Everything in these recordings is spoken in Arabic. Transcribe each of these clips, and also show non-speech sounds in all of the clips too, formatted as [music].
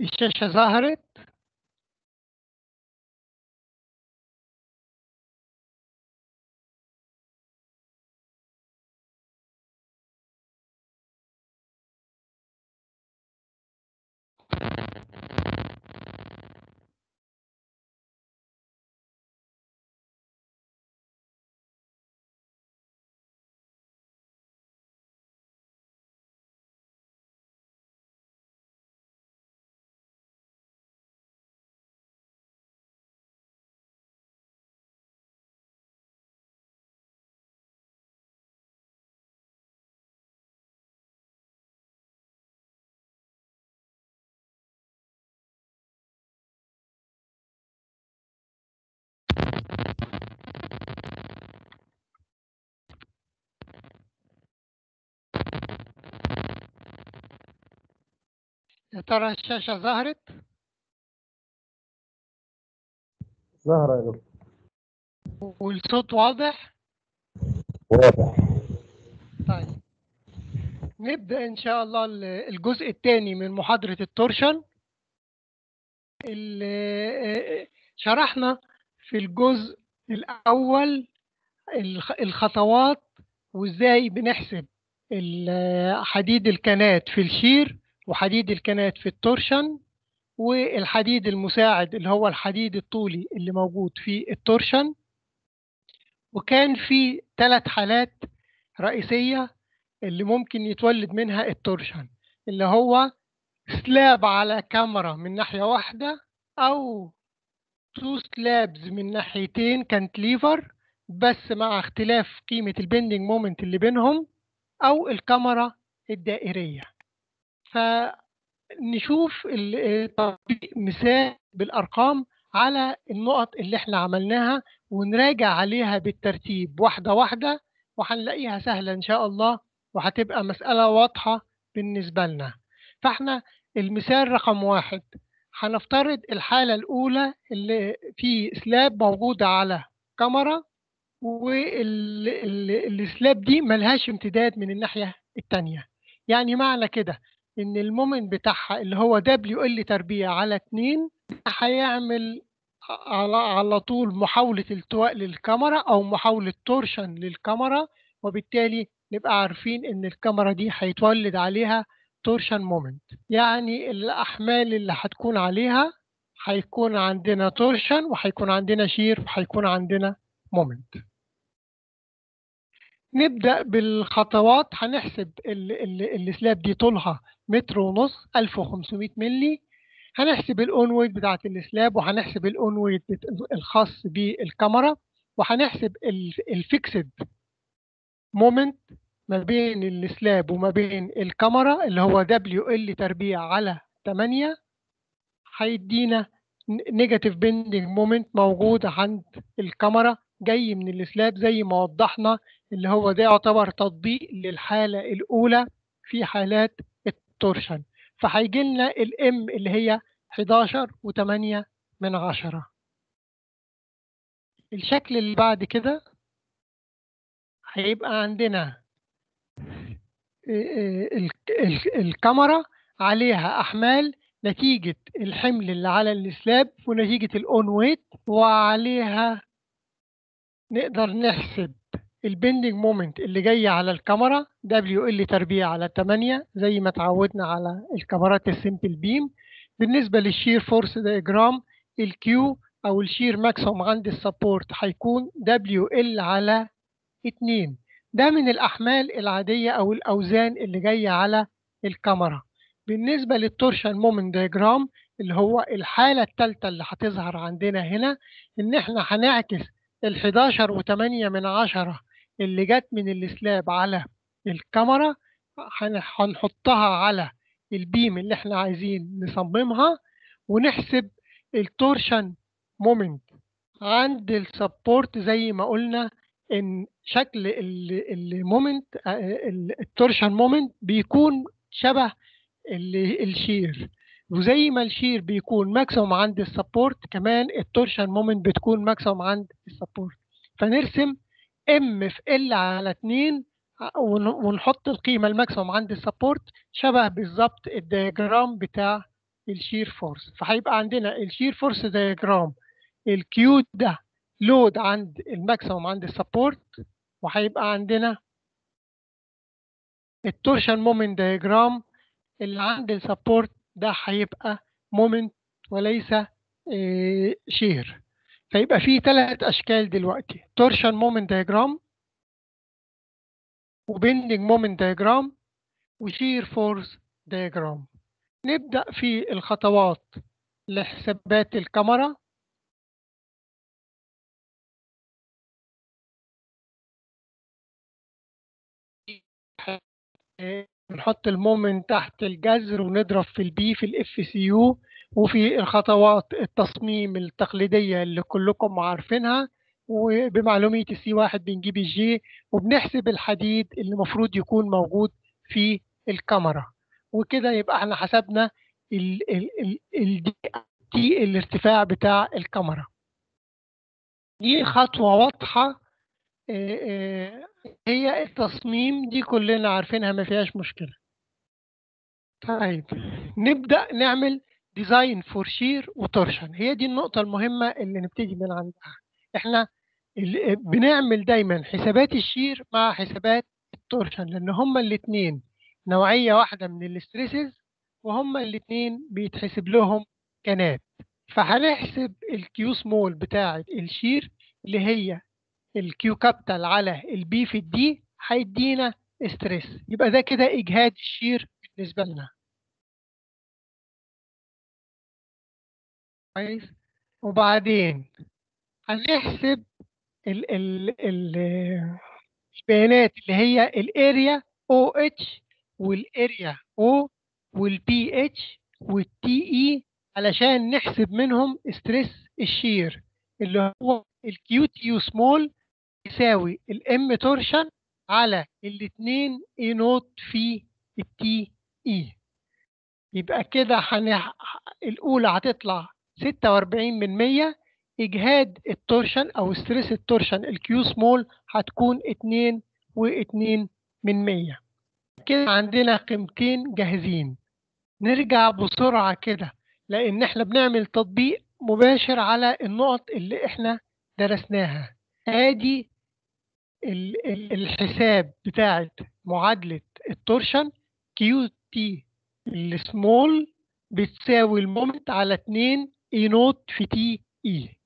الشاشة ظهرت يا ترى الشاشة ظهرت؟ ظهر يا دكتور. والصوت واضح؟ واضح. طيب. نبدأ إن شاء الله ال- الجزء الثاني من محاضرة التورشن. ال- شرحنا في الجزء الأول الخ- الخطوات وإزاي بنحسب حديد الكنات في ال shear. وحديد الكنات في ال torsion والحديد المساعد اللي هو الحديد الطولي اللي موجود في ال torsion وكان في ثلاث حالات رئيسية اللي ممكن يتولد منها ال torsion اللي هو slab على كمرة من ناحية واحدة أو two slabs من ناحيتين cantilever بس مع اختلاف قيمة البندنج مومنت اللي بينهم أو الكاميرا الدائرية. فنشوف مثال بالأرقام على النقط اللي إحنا عملناها ونراجع عليها بالترتيب واحدة واحدة وهنلاقيها سهلة إن شاء الله وهتبقى مسألة واضحة بالنسبة لنا. فإحنا المثال رقم واحد هنفترض الحالة الأولى اللي في سلاب موجودة على كمرة وال slab دي ملهاش امتداد من الناحية التانية. يعني معنى كده إن ال moment بتاعها اللي هو WL تربيع على 2 هيعمل على على طول محاولة التواء للكمرة أو محاولة torsion للكمرة وبالتالي نبقى عارفين إن الكمرة دي هيتولد عليها torsion moment. يعني الأحمال اللي هتكون عليها هيكون عندنا torsion وهيكون عندنا shear وهيكون عندنا moment. نبدأ بالخطوات هنحسب ال- ال- ال slab دي طولها متر ونص 1500 ملي هنحسب ال own weight بتاعت ال slab وهنحسب ال own weight الخاص بالكمرة وهنحسب ال fixed moment ما بين ال slab وما بين الكمرة اللي هو WL تربيع على 8 هيدينا negative bending moment موجود عند الكمرة جاي من ال slab زي ما وضحنا اللي هو ده يعتبر تطبيق للحالة الأولى في حالات ال torsion فهيجي لنا ال M اللي هي 11 و8 من عشرة. الشكل اللي بعد كده هيبقى عندنا ال- ال- الكاميرا عليها أحمال نتيجة الحمل اللي على ال slab ونتيجة ال own weight وعليها نقدر نحسب ال bending moment اللي جاي على الكمرة WL تربيع على 8 زي ما اتعودنا على الكاميرات السمبل بيم بالنسبة لل shear force diagram ال Q أو ال shear maximum عند ال support هيكون WL على 2 ده من الأحمال العادية أو الأوزان اللي جاية على الكمرة. بالنسبة لل torsion moment diagram اللي هو الحالة الثالثة اللي هتظهر عندنا هنا إن إحنا هنعكس ال 11 و8 من عشرة اللي جت من ال slab على الكمرة هن- هنحطها على ال beam اللي إحنا عايزين نصممها ونحسب ال torsion moment عند ال support زي ما قلنا إن شكل ال moment ال torsion moment بيكون شبه ال- ال shear. وزي ما ال shear بيكون maximum عند ال support كمان ال torsion moment بتكون maximum عند ال support فنرسم M في L على 2 ون- ونحط القيمة ال maximum عند ال support شبه بالظبط ال diagram بتاع ال shear force. فهيبقى عندنا ال shear force diagram ال Q ده load عند ال maximum عند ال support وهيبقى عندنا ال torsion moment diagram اللي عند ال support ده هيبقى moment وليس shear. فيبقى في ثلاث أشكال دلوقتي. torsion moment diagram و bending moment diagram و shear force diagram نبدأ في الخطوات لحسابات الكمرة. نحط ال moment تحت الجذر ونضرب في ال b في ال fcu وفي الخطوات التصميم التقليدية اللي كلكم عارفينها وبمعلومية ال C واحد بنجيب ال J وبنحسب الحديد اللي المفروض يكون موجود في الكمرة. وكده يبقى إحنا حسبنا ال ال ال ال دي الارتفاع بتاع الكمرة. دي خطوة واضحة هي التصميم دي كلنا عارفينها ما فيهاش مشكلة. طيب نبدأ نعمل design for shear و torsion هي دي النقطة المهمة اللي نبتدي من عندها. إحنا بنعمل دايما حسابات ال shear مع حسابات ال torsion لأن هما الاثنين نوعية واحدة من ال stresses وهما الاثنين بيتحسب لهم كانات فهنحسب ال q small بتاعة ال shear اللي هي ال Q capital على ال b في ال d هيدينا stress يبقى ده كده إجهاد ال shear بالنسبة لنا. كويس وبعدين هنحسب ال ال ال البيانات اللي هي ال area o h وال area o وال Ph وال te علشان نحسب منهم stress ال shear اللي هو ال qtu small يساوي ال M torsion على الاثنين A nought في ال t e يبقى كده. الأولى هتطلع 46 من 100 إجهاد ال torsion أو stress ال torsion. ال q small هتكون 2 و2 من 100 كده عندنا قيمتين جاهزين. نرجع بسرعة كده لأن إحنا بنعمل تطبيق مباشر على النقط اللي إحنا درسناها. آدي الحساب بتاعت معادلة ال torsion. qt ال small بتساوي ال moment على 2 A nought في te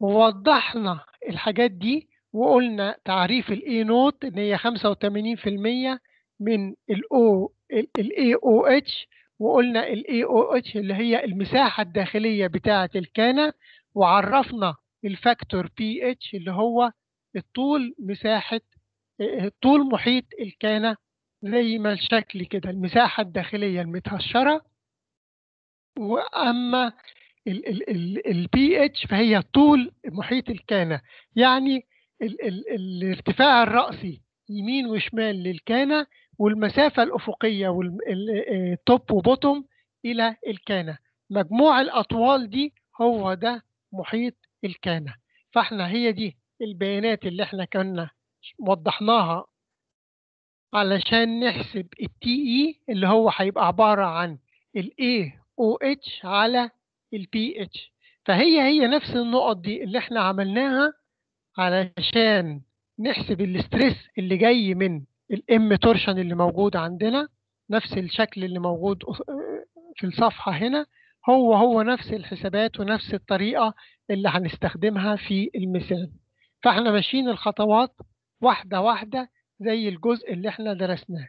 ووضحنا الحاجات دي وقلنا تعريف ال A nought إن هي 85% من الاو الاي أو اتش وقلنا الاي أو اتش اللي هي المساحة الداخلية بتاعة الكانة وعرفنا ال factor Ph اللي هو الطول مساحة طول محيط الكانة زي ما الشكل كده المساحة الداخلية المتهشرة. وأما البي اتش فهي طول محيط الكانة يعني ال ال الارتفاع الرأسي يمين وشمال للكانة والمسافة الأفقية وال top و bottom إلى الكانة. مجموع الأطوال دي هو ده محيط الكانة. فإحنا هي دي البيانات اللي إحنا كنا وضحناها علشان نحسب ال te اللي هو هيبقى عبارة عن أو اتش على البي اتش فهي هي نفس النقط دي اللي إحنا عملناها علشان نحسب ال stress اللي جاي من ال M torsion اللي موجود عندنا نفس الشكل اللي موجود في الصفحة هنا. هو هو نفس الحسابات ونفس الطريقة اللي هنستخدمها في المثال. فاحنا ماشيين الخطوات واحدة واحدة زي الجزء اللي إحنا درسناه.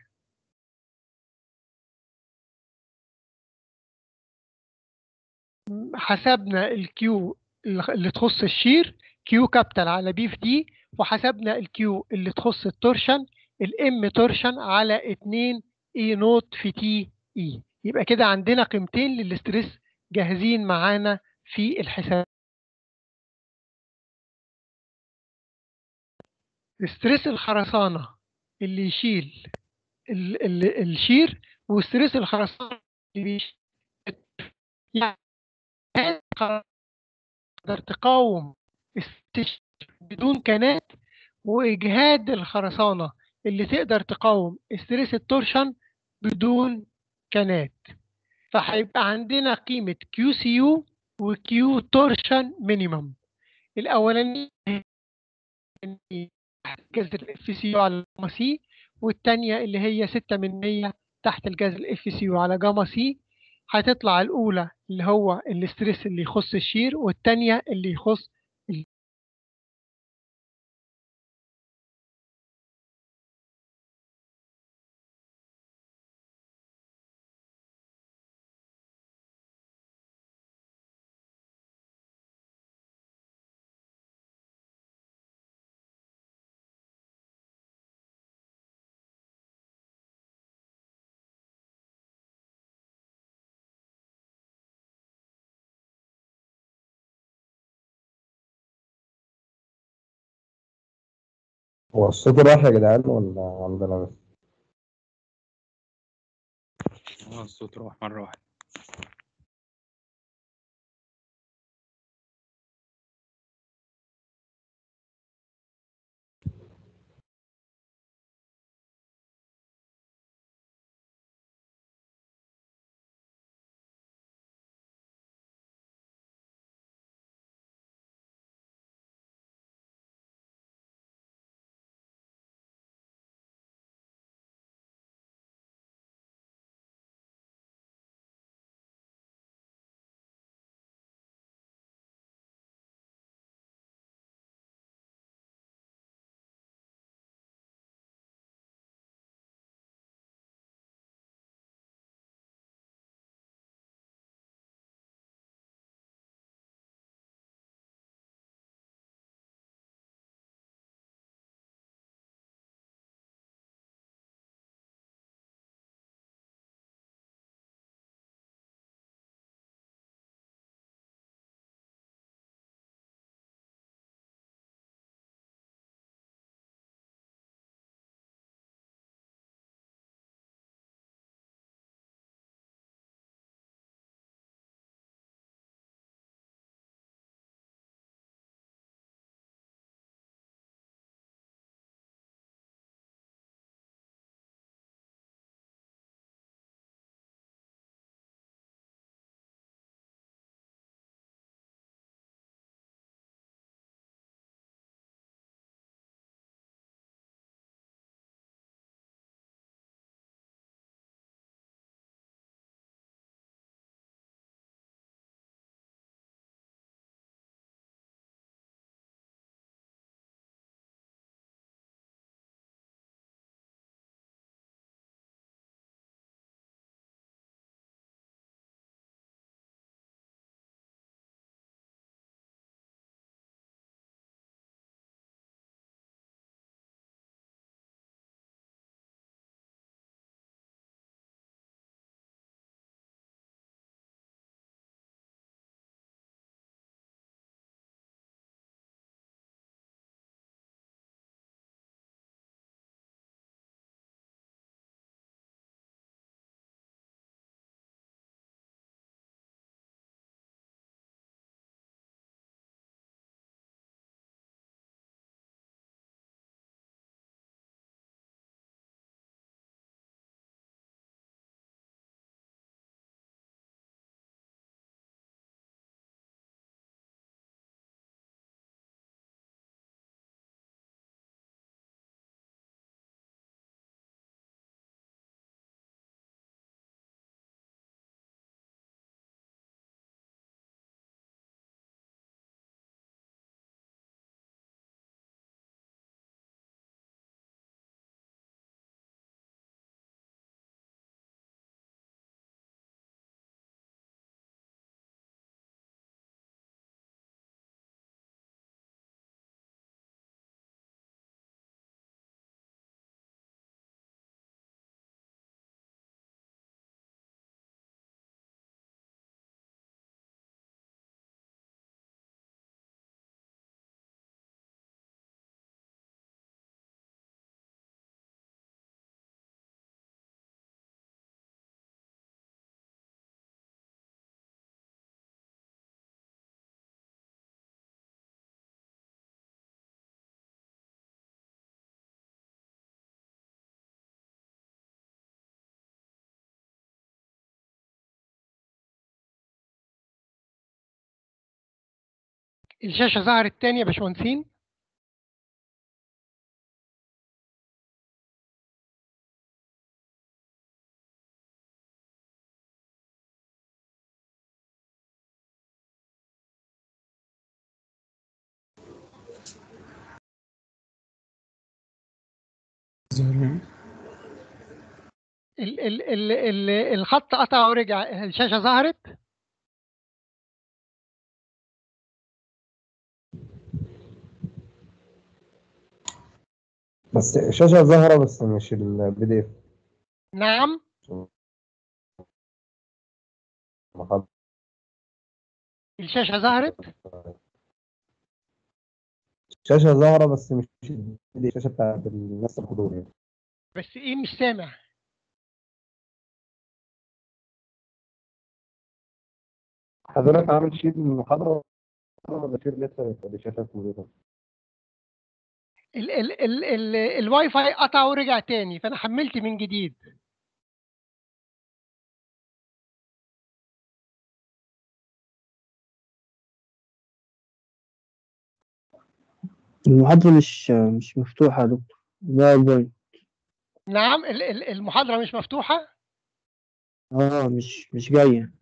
حسبنا ال q اللي تخص ال shear Q capital على b في d وحسبنا ال q اللي تخص ال torsion ال M torsion على 2 A nought في te يبقى كده عندنا قيمتين لل stress جاهزين معانا في الحساب. stress الخرسانة اللي يشيل ال ال ال shear و stress الخرسانة اللي بيشيل. يعني تقدر تقاوم بدون كانات وإجهاد الخرسانة اللي تقدر تقاوم stress ال torsion بدون كانات فهيبقى عندنا قيمة qcu و q torsion minimum الأولاني جذر ال fcu على gamma c والتانية اللي هي 6 من 100 تحت الجذر ال fcu على gamma c هتطلع الأولى اللي هو ال stress اللي يخص ال shear والتانية اللي يخص هو الصوت راح يا جدعان ولا عندنا بس؟ آه الصوت راح مرة واحدة الشاشة ظهرت تاني يا باشمهندسين. ال ال ال ال الخط قطع ورجع الشاشة ظهرت. بس الشاشة ظاهرة بس مش ال PDF نعم. الشاشة ظهرت؟ الشاشة ظاهرة بس مش الشاشة بتاعت الناس الحضور يعني. بس إيه مش سامع؟ حضرتك عامل share من المحاضرة ولا شيت لسه الشاشة موجودة؟ ال ال ال ال الواي فاي قطع ورجع تاني فأنا حملت من جديد. المحاضرة مش مش مفتوحة يا دكتور. ده ال point. نعم ال ال المحاضرة مش مفتوحة؟ آه مش مش جاية.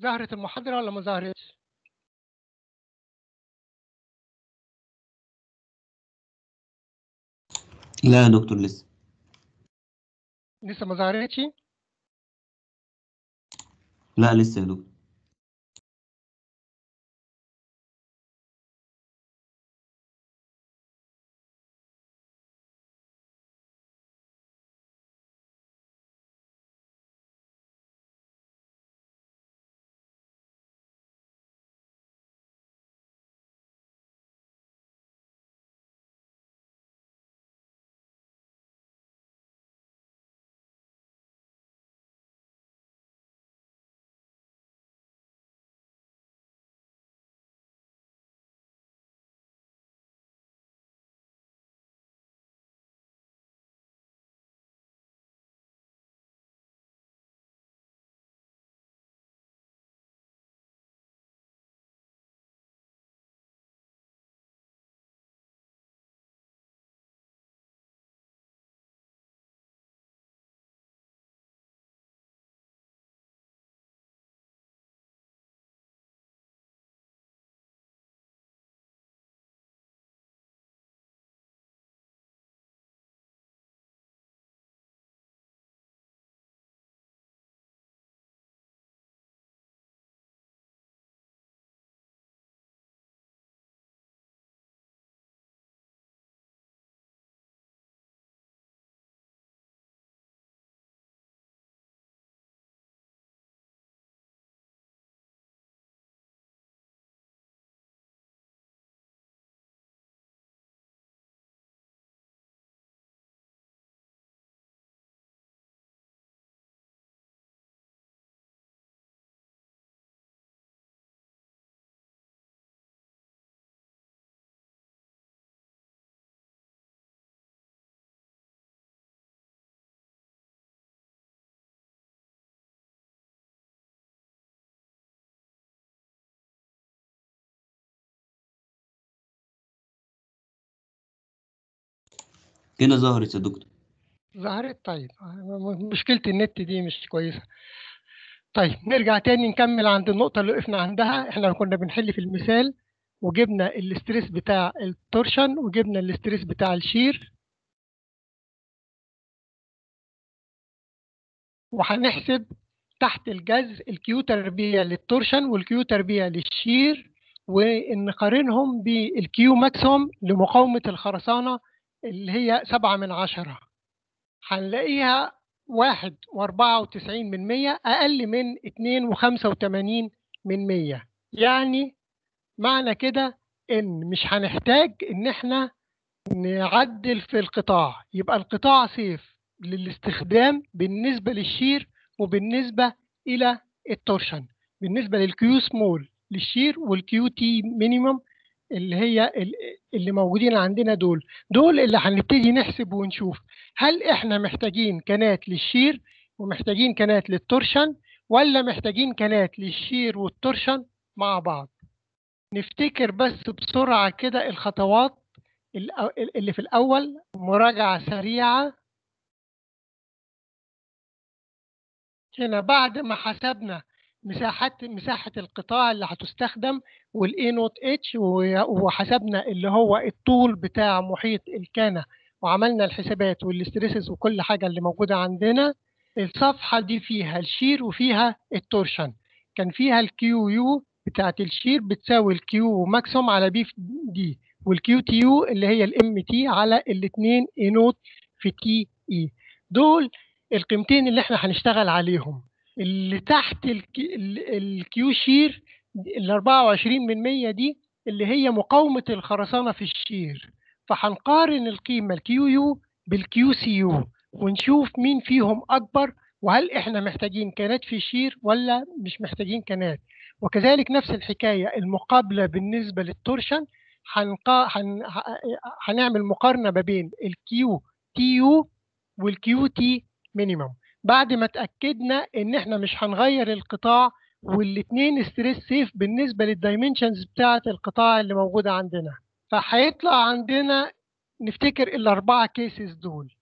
ظهرت المحاضرة ولا ما ظهرتش؟ لا يا دكتور لسه لسه ما ظهرتش؟ لا لسه يا دكتور كده ظهرت يا دكتور. ظهرت؟ طيب. مشكلة النت دي مش كويسة. طيب نرجع تاني نكمل عند النقطة اللي وقفنا عندها. إحنا كنا بنحل في المثال وجبنا ال stress بتاع ال torsion وجبنا ال stress بتاع ال shear. وهنحسب تحت الجذر ال q تربيع لل torsion وال q تربيع لل shear ونقارنهم بال q maximum لمقاومة الخرسانة اللي هي سبعة من عشرة. هنلاقيها واحد وأربعة وتسعين من مية أقل من اتنين وخمسة وتمانين من مية. يعني معنى كده إن مش هنحتاج إن إحنا نعدل في القطاع. يبقى القطاع safe للاستخدام بالنسبة لل shear وبالنسبة إلى ال torsion. بالنسبة لل q small لل shear وال q t minimum اللي هي اللي موجودين عندنا دول دول اللي هنبتدي نحسب ونشوف هل إحنا محتاجين كنات لل shear ومحتاجين كنات لل torsion ولا محتاجين كنات لل shear وال torsion مع بعض؟ نفتكر بس بسرعة كده الخطوات اللي في الأول مراجعة سريعة. هنا بعد ما حسبنا مساحة مساحة القطاع اللي هتستخدم والاي نوت اتش وحسبنا اللي هو الطول بتاع محيط الكانة وعملنا الحسابات والاستريسز وكل حاجة اللي موجودة عندنا. الصفحة دي فيها الشير وفيها التورشن. كان فيها الكيو يو بتاعت الشير بتساوي الكيو ماكسيموم على بي دي والكيو تي يو اللي هي الام تي على الاثنين اي نوت في تي اي دول القيمتين اللي إحنا هنشتغل عليهم. اللي تحت ال q shear ال 24 من 100 دي اللي هي مقاومة الخرسانة في ال shear. فهنقارن القيمة ال q u بال q cu ونشوف مين فيهم أكبر وهل إحنا محتاجين كانات في ال shear ولا مش محتاجين كانات. وكذلك نفس الحكاية المقابلة بالنسبة لل torsion. هنقا... هن... هنعمل مقارنة ما بين ال q tu وال q t minimum بعد ما اتأكدنا ان إحنا مش هنغير القطاع والاثنين stress safe بالنسبة لل dimensions بتاعة القطاع اللي موجودة عندنا. فهيطلع عندنا نفتكر الأربعة cases دول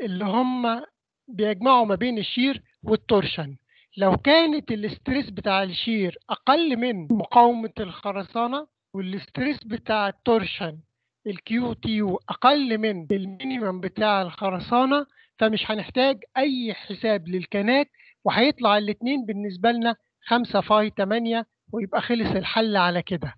اللي هم بيجمعوا ما بين ال shear وال torsion. لو كانت ال stress بتاع ال shear أقل من مقاومة الخرسانة وال stress بتاع ال torsion ال q tu أقل من ال minimum بتاع الخرسانة فمش هنحتاج أي حساب للكنات وهيطلع الاثنين بالنسبة لنا 5 phi 8 ويبقى خلص الحل على كده.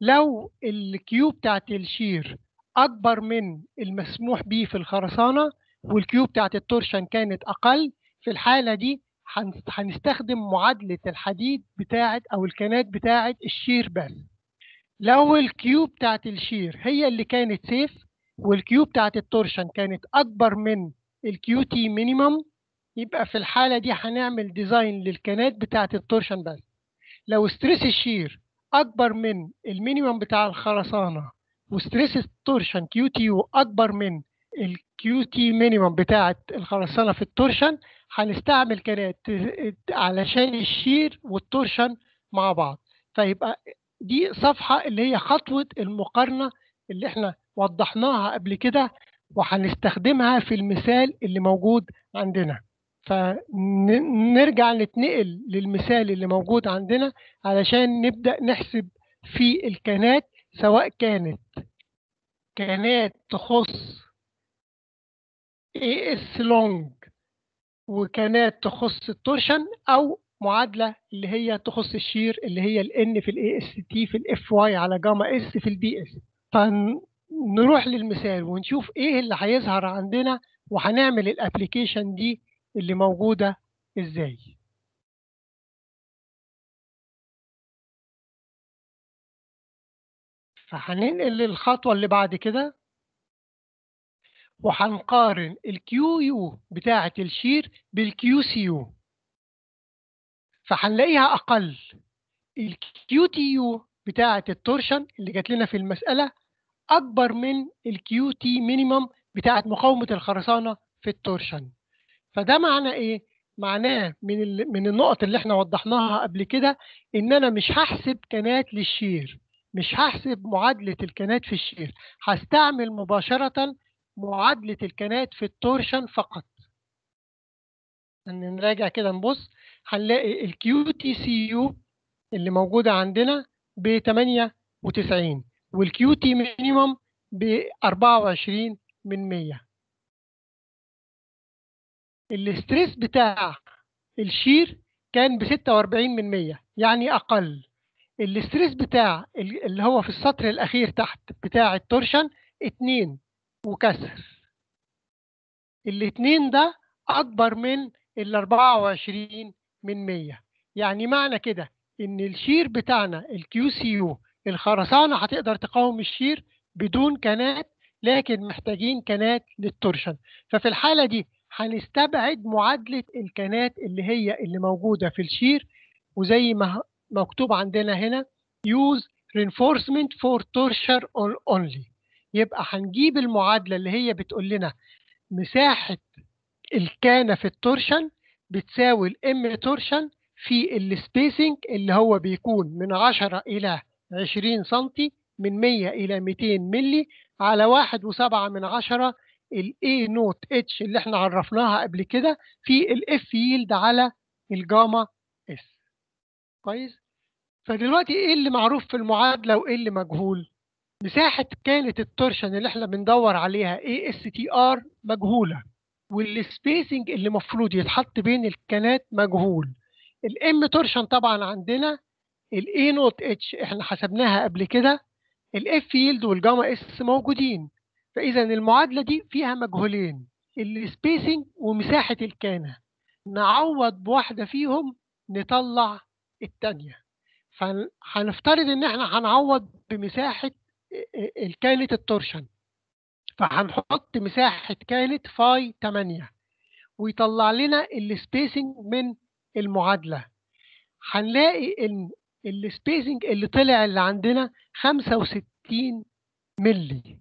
لو ال q بتاعت ال shear أكبر من المسموح به في الخرسانة وال q بتاعت ال torsion كانت أقل في الحالة دي هن- هنستخدم معادلة الحديد بتاعت أو الكنات بتاعت ال shear بس. لو ال q بتاعت ال shear هي اللي كانت safe وال q بتاعت ال torsion كانت أكبر من ال q t minimum يبقى في الحالة دي هنعمل design للكنات بتاعت ال torsion بس. لو stress ال shear أكبر من ال minimum بتاع الخرسانة و stress ال torsion q tu أكبر من ال q t minimum بتاعة الخرسانة في ال torsion هنستعمل كنات علشان ال shear وال torsion مع بعض. فيبقى دي صفحة اللي هي خطوة المقارنة اللي إحنا وضحناها قبل كده وهنستخدمها في المثال اللي موجود عندنا. فنرجع نتنقل للمثال اللي موجود عندنا علشان نبدأ نحسب في الكانات سواء كانت كانات تخص AS long وكانات تخص ال torsion أو معادلة اللي هي تخص ال shear اللي هي ال N في ال AST في ال FY على gamma S في ال BS فنروح للمثال ونشوف إيه اللي هيظهر عندنا وهنعمل ال application دي اللي موجودة إزاي. فهننقل للخطوة اللي بعد كده وهنقارن ال q u بتاعة ال shear بال q cu فهنلاقيها أقل. ال q tu بتاعة ال torsion اللي جات لنا في المسألة أكبر من ال q t minimum بتاعة مقاومة الخرسانة في ال torsion. فده معناه إيه؟ معناه من من النقط اللي إحنا وضحناها قبل كده إن أنا مش هحسب كنات لل shear مش هحسب معادلة الكنات في ال shear هستعمل مباشرة معادلة الكنات في ال torsion فقط. ان نراجع كده نبص هنلاقي ال q tcu اللي موجودة عندنا ب 98 وال q t minimum ب 24 من 100 ال stress بتاع ال shear كان ب 46 من 100 يعني أقل. ال stress بتاع ال- اللي هو في السطر الأخير تحت بتاع ال torsion 2 وكسر. الاتنين ده أكبر من ال 24 من 100 يعني معنى كده إن ال shear بتاعنا ال q cu الخرسانة هتقدر تقاوم ال shear بدون كنات لكن محتاجين كنات لل torsion. ففي الحالة دي هنستبعد معادلة الكنات اللي هي اللي موجودة في ال shear وزي ما مكتوب عندنا هنا use reinforcement for torsion only. يبقى هنجيب المعادلة اللي هي بتقول لنا مساحة الكانة في ال torsion بتساوي ال M torsion في ال spacing اللي هو بيكون من 10 إلى 20 سنتي من 100 إلى 200 ملي على واحد وسبعة من عشرة ال A not h اللي إحنا عرفناها قبل كده في ال F yield على ال gamma s كويس؟ فدلوقتي إيه اللي معروف في المعادلة وإيه اللي مجهول؟ مساحة كانة ال torsion اللي إحنا بندور عليها ASTR مجهولة وال spacing اللي المفروض يتحط بين الكانات مجهول. ال M torsion طبعا عندنا ال A not h إحنا حسبناها قبل كده ال F yield وال gamma s موجودين. فإذا المعادلة دي فيها مجهولين ال spacing ومساحة الكانة. نعوض بواحدة فيهم نطلع الثانية فهنفترض إن إحنا هنعوض بمساحة الكانه ال torsion. فهنحط مساحة كانة phi 8 ويطلع لنا ال spacing من المعادلة. هنلاقي إن ال spacing اللي طلع اللي عندنا 65 ملي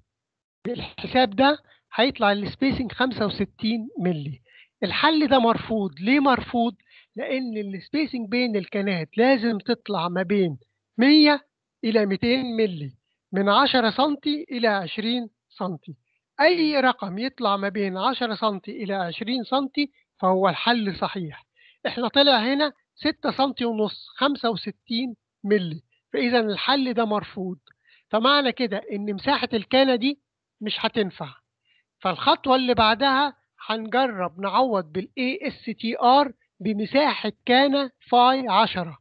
بالحساب ده هيطلع ال spacing 65 ملي الحل ده مرفوض. ليه مرفوض؟ لأن ال spacing بين الكنات لازم تطلع ما بين 100 إلى 200 ملي من 10 سنتي إلى 20 سنتي. أي رقم يطلع ما بين 10 سنتي إلى 20 سنتي فهو الحل صحيح. إحنا طلع هنا 6 سم ونص 65 ملي فإذا الحل ده مرفوض. فمعنى كده إن مساحة الكانه دي مش هتنفع. فالخطوة اللي بعدها هنجرب نعوض TR بمساحة كانه phi 10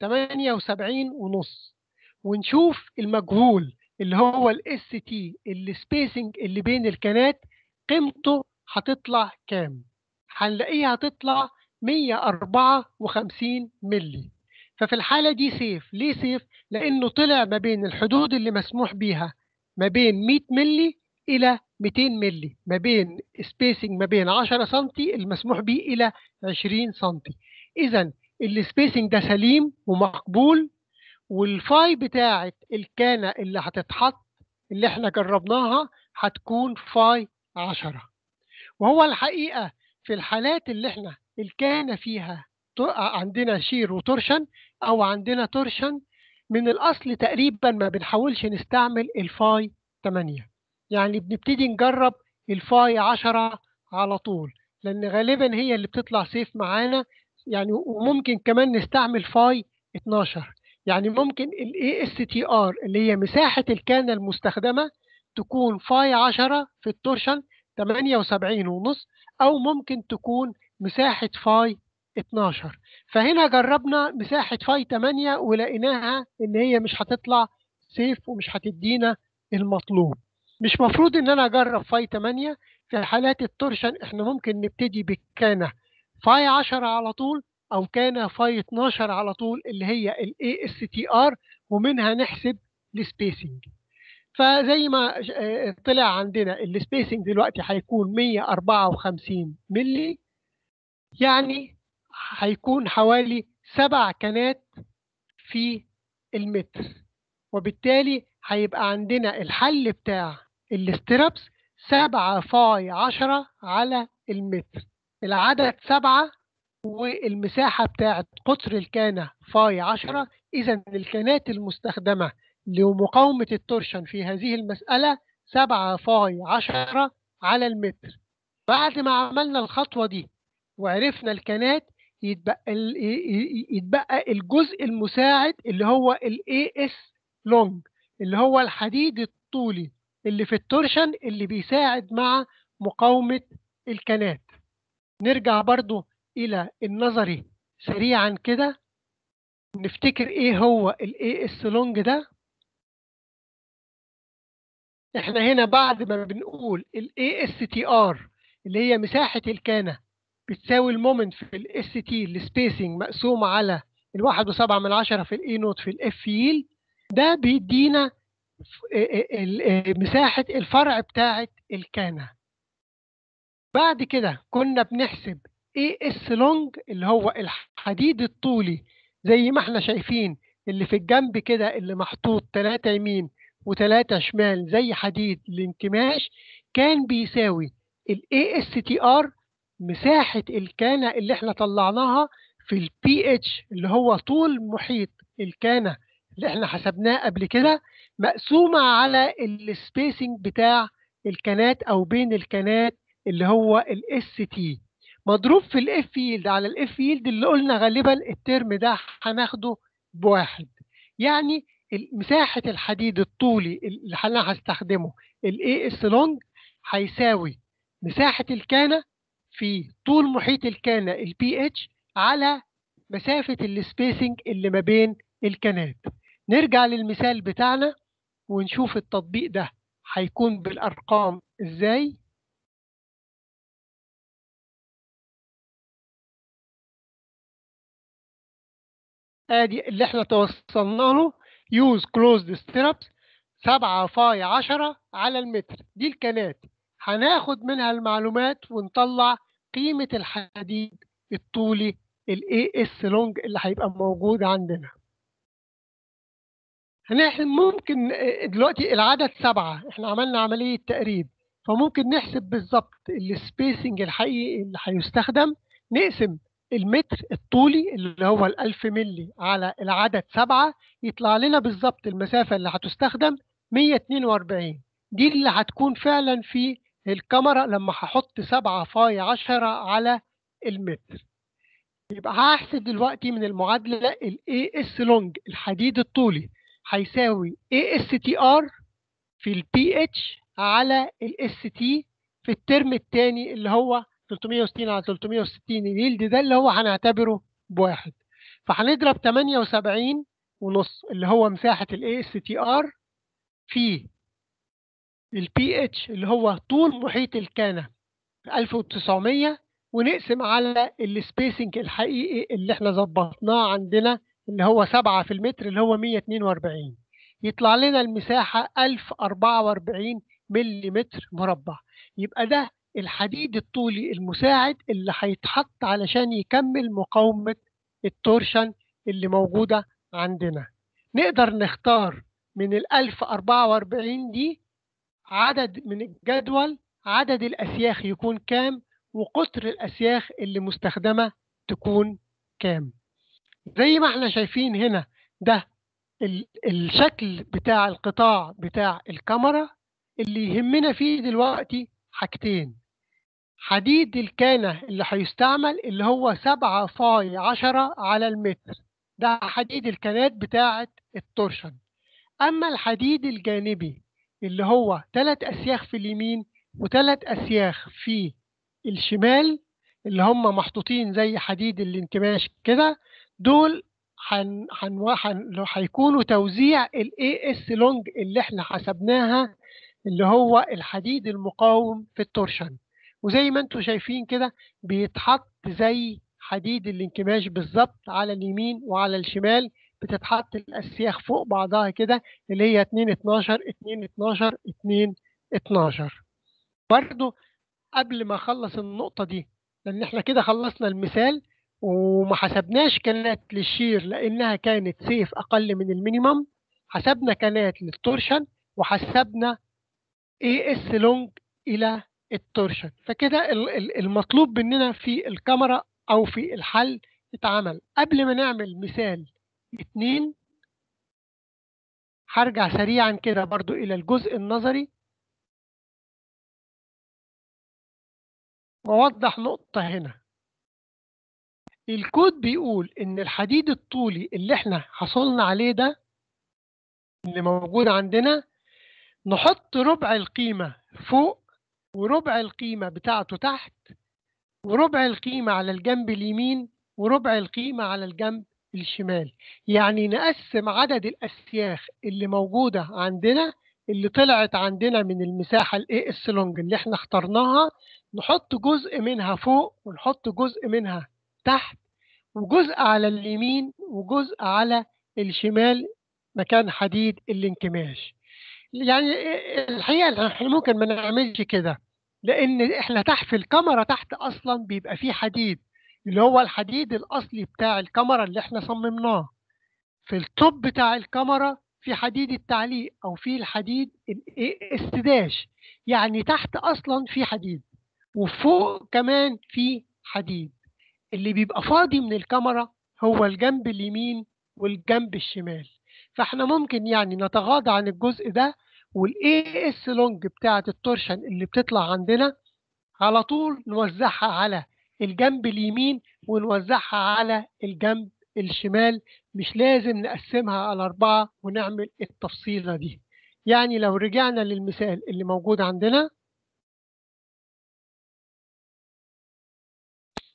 78 ونص. ونشوف المجهول اللي هو ال ST ال spacing اللي بين الكانات قيمته هتطلع كام؟ هنلاقيها هتطلع 154 ملي ففي الحالة دي safe. ليه safe؟ لأنه طلع ما بين الحدود اللي مسموح بيها ما بين 100 ملي إلى 200 ملي ما بين spacing ما بين 10 سنتي المسموح به إلى 20 سنتي. إذا ال spacing ده سليم ومقبول وال phi بتاعة الكانة اللي هتتحط اللي إحنا جربناها هتكون phi 10 وهو الحقيقة في الحالات اللي إحنا الكانة فيها عندنا shear و torsion أو عندنا torsion من الأصل تقريبا ما بنحاولش نستعمل ال phi 8 يعني بنبتدي نجرب ال phi 10 على طول لأن غالبا هي اللي بتطلع safe معانا. يعني وممكن كمان نستعمل phi 12 يعني ممكن ال ASTR اللي هي مساحة الكانه المستخدمة تكون phi 10 في ال torsion 78 ونص أو ممكن تكون مساحة phi 12 فهنا جربنا مساحة phi 8 ولقيناها إن هي مش هتطلع safe ومش هتدينا المطلوب. مش مفروض إن أنا أجرب phi 8 في حالات ال torsion إحنا ممكن نبتدي بكانة phi 10 على طول أو كانة phi 12 على طول اللي هي ال ASTR ومنها نحسب ال spacing فزي ما طلع عندنا ال spacing دلوقتي هيكون 154 ملي يعني هيكون حوالي سبع كانات في المتر وبالتالي هيبقى عندنا الحل بتاع ال stirrups سبعة phi عشرة على المتر. العدد سبعة والمساحة بتاعت قطر الكانة phi عشرة. إذا الكانات المستخدمة لمقاومة ال torsion في هذه المسألة سبعة phi عشرة على المتر. بعد ما عملنا الخطوة دي وعرفنا الكانات يتبقى يتبقى الجزء المساعد اللي هو ال AS long اللي هو الحديد الطولي اللي في ال torsion اللي بيساعد مع مقاومة الكنات. نرجع برضو إلى النظري سريعا كده. نفتكر إيه هو ال AS long ده؟ إحنا هنا بعد ما بنقول ال ASTR اللي هي مساحة الكانة بتساوي ال moment في ال ST ال spacing مقسوم على الواحد وسبعة من عشرة في ال A naught في ال F yield بيدينا مساحة الفرع بتاعة الكانة بعد كده كنا بنحسب AS long اللي هو الحديد الطولي زي ما إحنا شايفين اللي في الجنب كده اللي محطوط ثلاثة يمين وثلاثة شمال زي حديد الانكماش كان بيساوي ال ASTR مساحة الكانة اللي إحنا طلعناها في ال PH اللي هو طول محيط الكانة اللي إحنا حسبناه قبل كده مقسومة على ال spacing بتاع الكانات أو بين الكانات اللي هو ال ST مضروب في ال F yield على ال F yield اللي قلنا غالبا ال term ده هناخده بواحد. يعني مساحة الحديد الطولي اللي أنا هستخدمه ال AS long هيساوي مساحة الكانة في طول محيط الكانة ال PH على مسافة ال spacing اللي ما بين الكانات. نرجع للمثال بتاعنا ونشوف التطبيق ده هيكون بالأرقام إزاي. آدي اللي إحنا توصلنا له use closed stirrups 7 phi 10 على المتر. دي الكانات. هناخد منها المعلومات ونطلع قيمة الحديد الطولي ال AS long اللي هيبقى موجود عندنا. هنحسب ممكن دلوقتي العدد سبعة إحنا عملنا عملية تقريب فممكن نحسب بالظبط ال spacing الحقيقي اللي هيستخدم نقسم المتر الطولي اللي هو الألف ملي على العدد سبعة يطلع لنا بالظبط المسافة اللي هتستخدم 142 دي اللي هتكون فعلا في الكمرة لما هحط سبعة phi عشرة على المتر. يبقى هحسب دلوقتي من المعادلة ال AS لونج الحديد الطولي هيساوي ASTR في ال PH على ال ST في ال term الثاني اللي هو 360 على 360 ال yield ده اللي هو هنعتبره بواحد. فهنضرب 78 ونص اللي هو مساحة ال ASTR في ال PH اللي هو طول محيط الكانة 1900 ونقسم على السبيسنج الحقيقي اللي إحنا ظبطناه عندنا اللي هو 7 في المتر اللي هو 142 يطلع لنا المساحة 1044 ملم مربع. يبقى ده الحديد الطولي المساعد اللي هيتحط علشان يكمل مقاومة التورشن اللي موجودة عندنا. نقدر نختار من ال 1044 دي عدد من الجدول عدد الأسياخ يكون كام وقطر الأسياخ اللي مستخدمة تكون كام. زي ما إحنا شايفين هنا ده ال- الشكل بتاع القطاع بتاع الكاميرا اللي يهمنا فيه دلوقتي حاجتين. حديد الكانة اللي هيستعمل اللي هو 7 phi 10 على المتر. ده حديد الكانات بتاعة ال torsion أما الحديد الجانبي اللي هو ثلاث أسياخ في اليمين وثلاث أسياخ في الشمال اللي هم محطوطين زي حديد الانكماش كده دول هن هن- هيكونوا توزيع ال AS لونج اللي إحنا حسبناها اللي هو الحديد المقاوم في ال torsion. وزي ما أنتم شايفين كده بيتحط زي حديد الانكماش بالظبط على اليمين وعلى الشمال بتتحط الأسياخ فوق بعضها كده اللي هي 2 12 2 12 2 12 برضو قبل ما أخلص النقطة دي لأن إحنا كده خلصنا المثال وما حسبناش كانات لل shear لأنها كانت safe أقل من ال minimum حسبنا كانات لل torsion وحسبنا AS long إلى ال torsion. فكده ال- ال- المطلوب مننا في الكمرة أو في الحل اتعمل قبل ما نعمل مثال اتنين هرجع سريعا كده برضو إلى الجزء النظري. وأوضح نقطة هنا. الكود بيقول إن الحديد الطولي اللي إحنا حصلنا عليه ده اللي موجود عندنا نحط ربع القيمة فوق وربع القيمة بتاعته تحت وربع القيمة على الجنب اليمين وربع القيمة على الجنب الشمال. يعني نقسم عدد الأسياخ اللي موجودة عندنا اللي طلعت عندنا من المساحة ال AS long اللي إحنا اخترناها نحط جزء منها فوق ونحط جزء منها تحت وجزء على اليمين وجزء على الشمال مكان حديد الانكماش. يعني الحقيقة إحنا ممكن ما نعملش كده لأن إحنا تحت في الكاميرا تحت أصلا بيبقى فيه حديد. اللي هو الحديد الأصلي بتاع الكاميرا اللي إحنا صممناه. في التوب بتاع الكاميرا في حديد التعليق أو في الحديد ال AS dash يعني تحت أصلا في حديد وفوق كمان في حديد. اللي بيبقى فاضي من الكمرة هو الجنب اليمين والجنب الشمال. فإحنا ممكن يعني نتغاضى عن الجزء ده وال AS long بتاعة ال torsion اللي بتطلع عندنا على طول نوزعها على الجنب اليمين ونوزعها على الجنب الشمال. مش لازم نقسمها على أربعة ونعمل التفصيلة دي. يعني لو رجعنا للمثال اللي موجود عندنا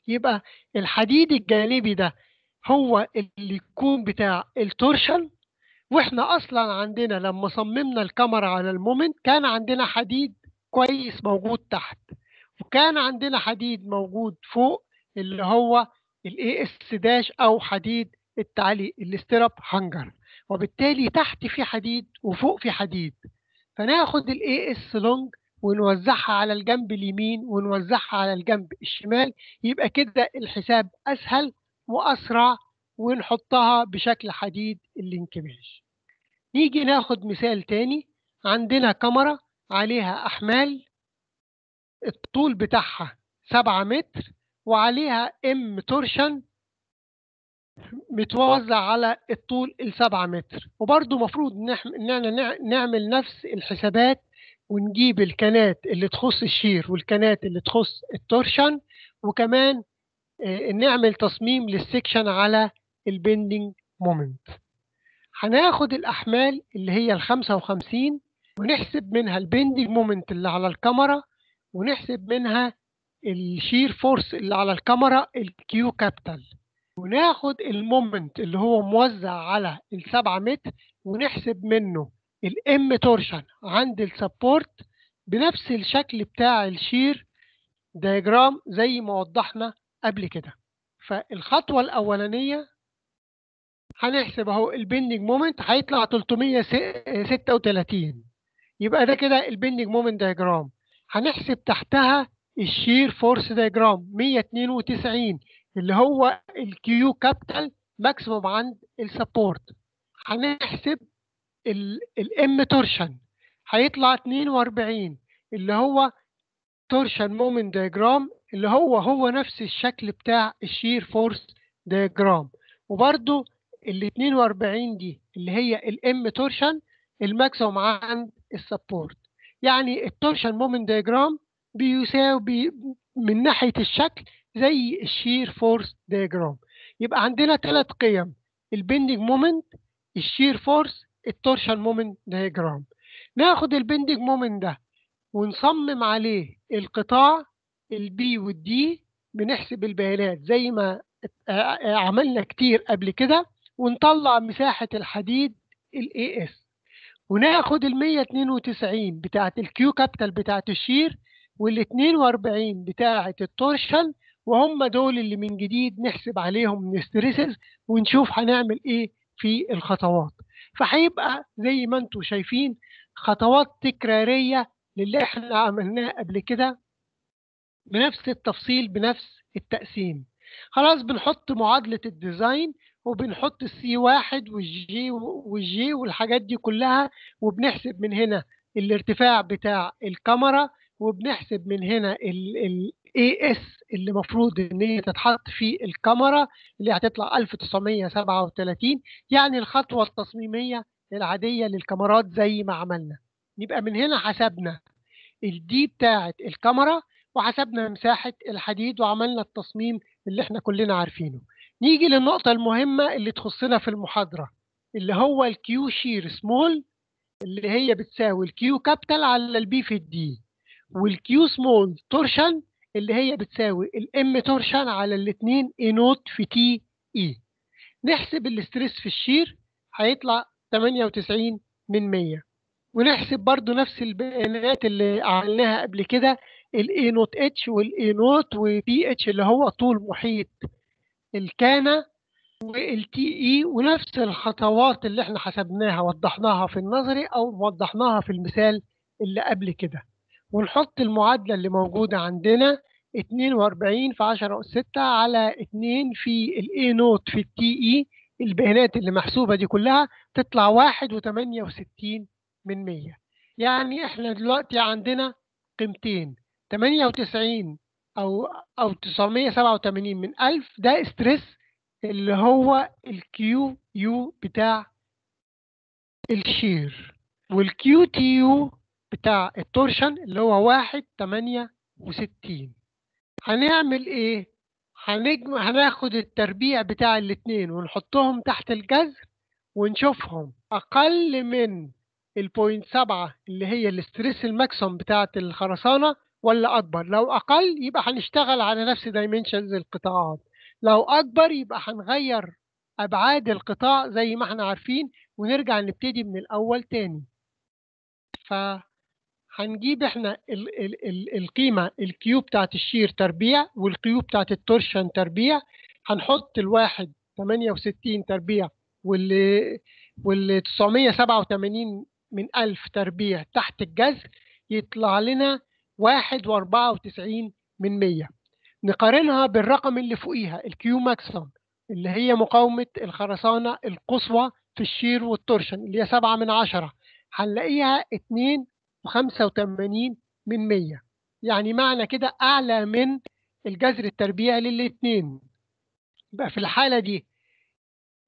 يبقى الحديد الجانبي ده هو اللي يكون بتاع ال torsion. وإحنا أصلا عندنا لما صممنا الكمرة على ال moment كان عندنا حديد كويس موجود تحت. وكان عندنا حديد موجود فوق اللي هو ال AS dash أو حديد التعليق ال stirrup hanger وبالتالي تحت في حديد وفوق في حديد. فناخد ال AS long ونوزعها على الجنب اليمين ونوزعها على الجنب الشمال. يبقى كده الحساب أسهل وأسرع ونحطها بشكل حديد الانكماش. نيجي ناخد مثال تاني. عندنا كمرة عليها أحمال الطول بتاعها سبعة متر وعليها M torsion متوزع على الطول السبعة متر. وبرضو مفروض اننا نعمل نفس الحسابات ونجيب الكانات اللي تخص ال shear والكانات اللي تخص ال torsion. وكمان آه، نعمل تصميم لل section على ال bending moment. هناخد الأحمال اللي هي ال 55 ونحسب منها ال bending moment اللي على الكمرة. ونحسب منها ال shear force اللي على الكمرة ال Q capital. وناخد ال moment اللي هو موزع على السبعة متر ونحسب منه ال M torsion عند ال support بنفس الشكل بتاع ال shear diagram زي ما وضحنا قبل كده. فالخطوة الأولانية هنحسب أهو ال bending moment هيطلع 336 يبقى ده كده ال bending moment diagram هنحسب تحتها ال shear force diagram 192 اللي هو ال Q capital maximum عند ال support. هنحسب ال M torsion. هيطلع 42 اللي هو torsion moment diagram اللي هو هو نفس الشكل بتاع ال shear force diagram وبرده ال 42 دي اللي هي ال M torsion ال maximum عند ال support. يعني ال torsion moment diagram بيساوي بي من ناحية الشكل زي ال shear force diagram يبقى عندنا ثلاث قيم ال bending moment ال shear force ال torsion moment diagram ناخد ال bending moment ده ونصمم عليه القطاع ال b وال d بنحسب البيانات زي ما عملنا كتير قبل كده ونطلع مساحة الحديد ال A s وناخد ال 192 بتاعة ال Q capital بتاعة ال shear وال 42 بتاعة ال torsion وهم دول اللي من جديد نحسب عليهم stresses ونشوف هنعمل إيه في الخطوات. فهيبقى زي ما أنتم شايفين خطوات تكرارية للي إحنا عملناه قبل كده بنفس التفصيل بنفس التقسيم. خلاص بنحط معادلة ال design وبنحط ال C واحد وال J وال J والحاجات دي كلها وبنحسب من هنا الارتفاع بتاع الكمرة وبنحسب من هنا ال A s اللي المفروض إن هي تتحط في الكمرة اللي هتطلع 1937 يعني الخطوة التصميمية العادية للكمرات زي ما عملنا. يبقى من هنا حسبنا ال d بتاعه الكمرة وحسبنا مساحة الحديد وعملنا التصميم اللي إحنا كلنا عارفينه. نيجي للنقطة المهمة اللي تخصنا في المحاضرة اللي هو ال q shear small اللي هي بتساوي الكيو كابيتال على البي في الدي والكيو سمول تورشن اللي هي بتساوي ال M torsion على الاثنين A naught في t e نحسب ال stress في ال shear هيطلع 98 من 100 ونحسب برضو نفس البيانات اللي عملناها قبل كده ال A naught h وال A naught و P h اللي هو طول محيط. الكانة وال t e ونفس الخطوات اللي إحنا حسبناها وضحناها في النظري أو وضحناها في المثال اللي قبل كده. ونحط المعادلة اللي موجودة عندنا 42 في 10 أس 6 على 2 في ال A naught في ال t e البيانات اللي محسوبة دي كلها تطلع 1.68 من 100 يعني إحنا دلوقتي عندنا قيمتين 98 أو أو 987 من 1000 ده stress اللي هو ال q u بتاع ال shear وال q t u بتاع ال torsion اللي هو واحد تمانية وستين هنعمل إيه؟ هنجمع هناخد التربيع بتاع الاتنين ونحطهم تحت الجذر ونشوفهم أقل من ال point سبعة اللي هي ال stress ال maximum بتاعة الخرسانة ولا أكبر. لو أقل يبقى هنشتغل على نفس dimensions القطاعات. لو أكبر يبقى هنغير أبعاد القطاع زي ما إحنا عارفين ونرجع نبتدي من الأول تاني. ف هنجيب إحنا ال ال ال القيمة الكيو بتاعت الشير تربيع والكيو بتاعت التورشن تربيع. هنحط الواحد 68 تربيع واللي واللي 987 من 1000 تربيع تحت الجذر يطلع لنا واحد وأربعة وتسعين من مية. نقارنها بالرقم اللي فوقيها ال q maximum اللي هي مقاومة الخرسانة القصوى في ال shear وال torsion اللي هي سبعة من عشرة. هنلاقيها اتنين وخمسة وتمانين من مية. يعني معنى كده أعلى من الجذر التربيعي للاتنين. يبقى في الحالة دي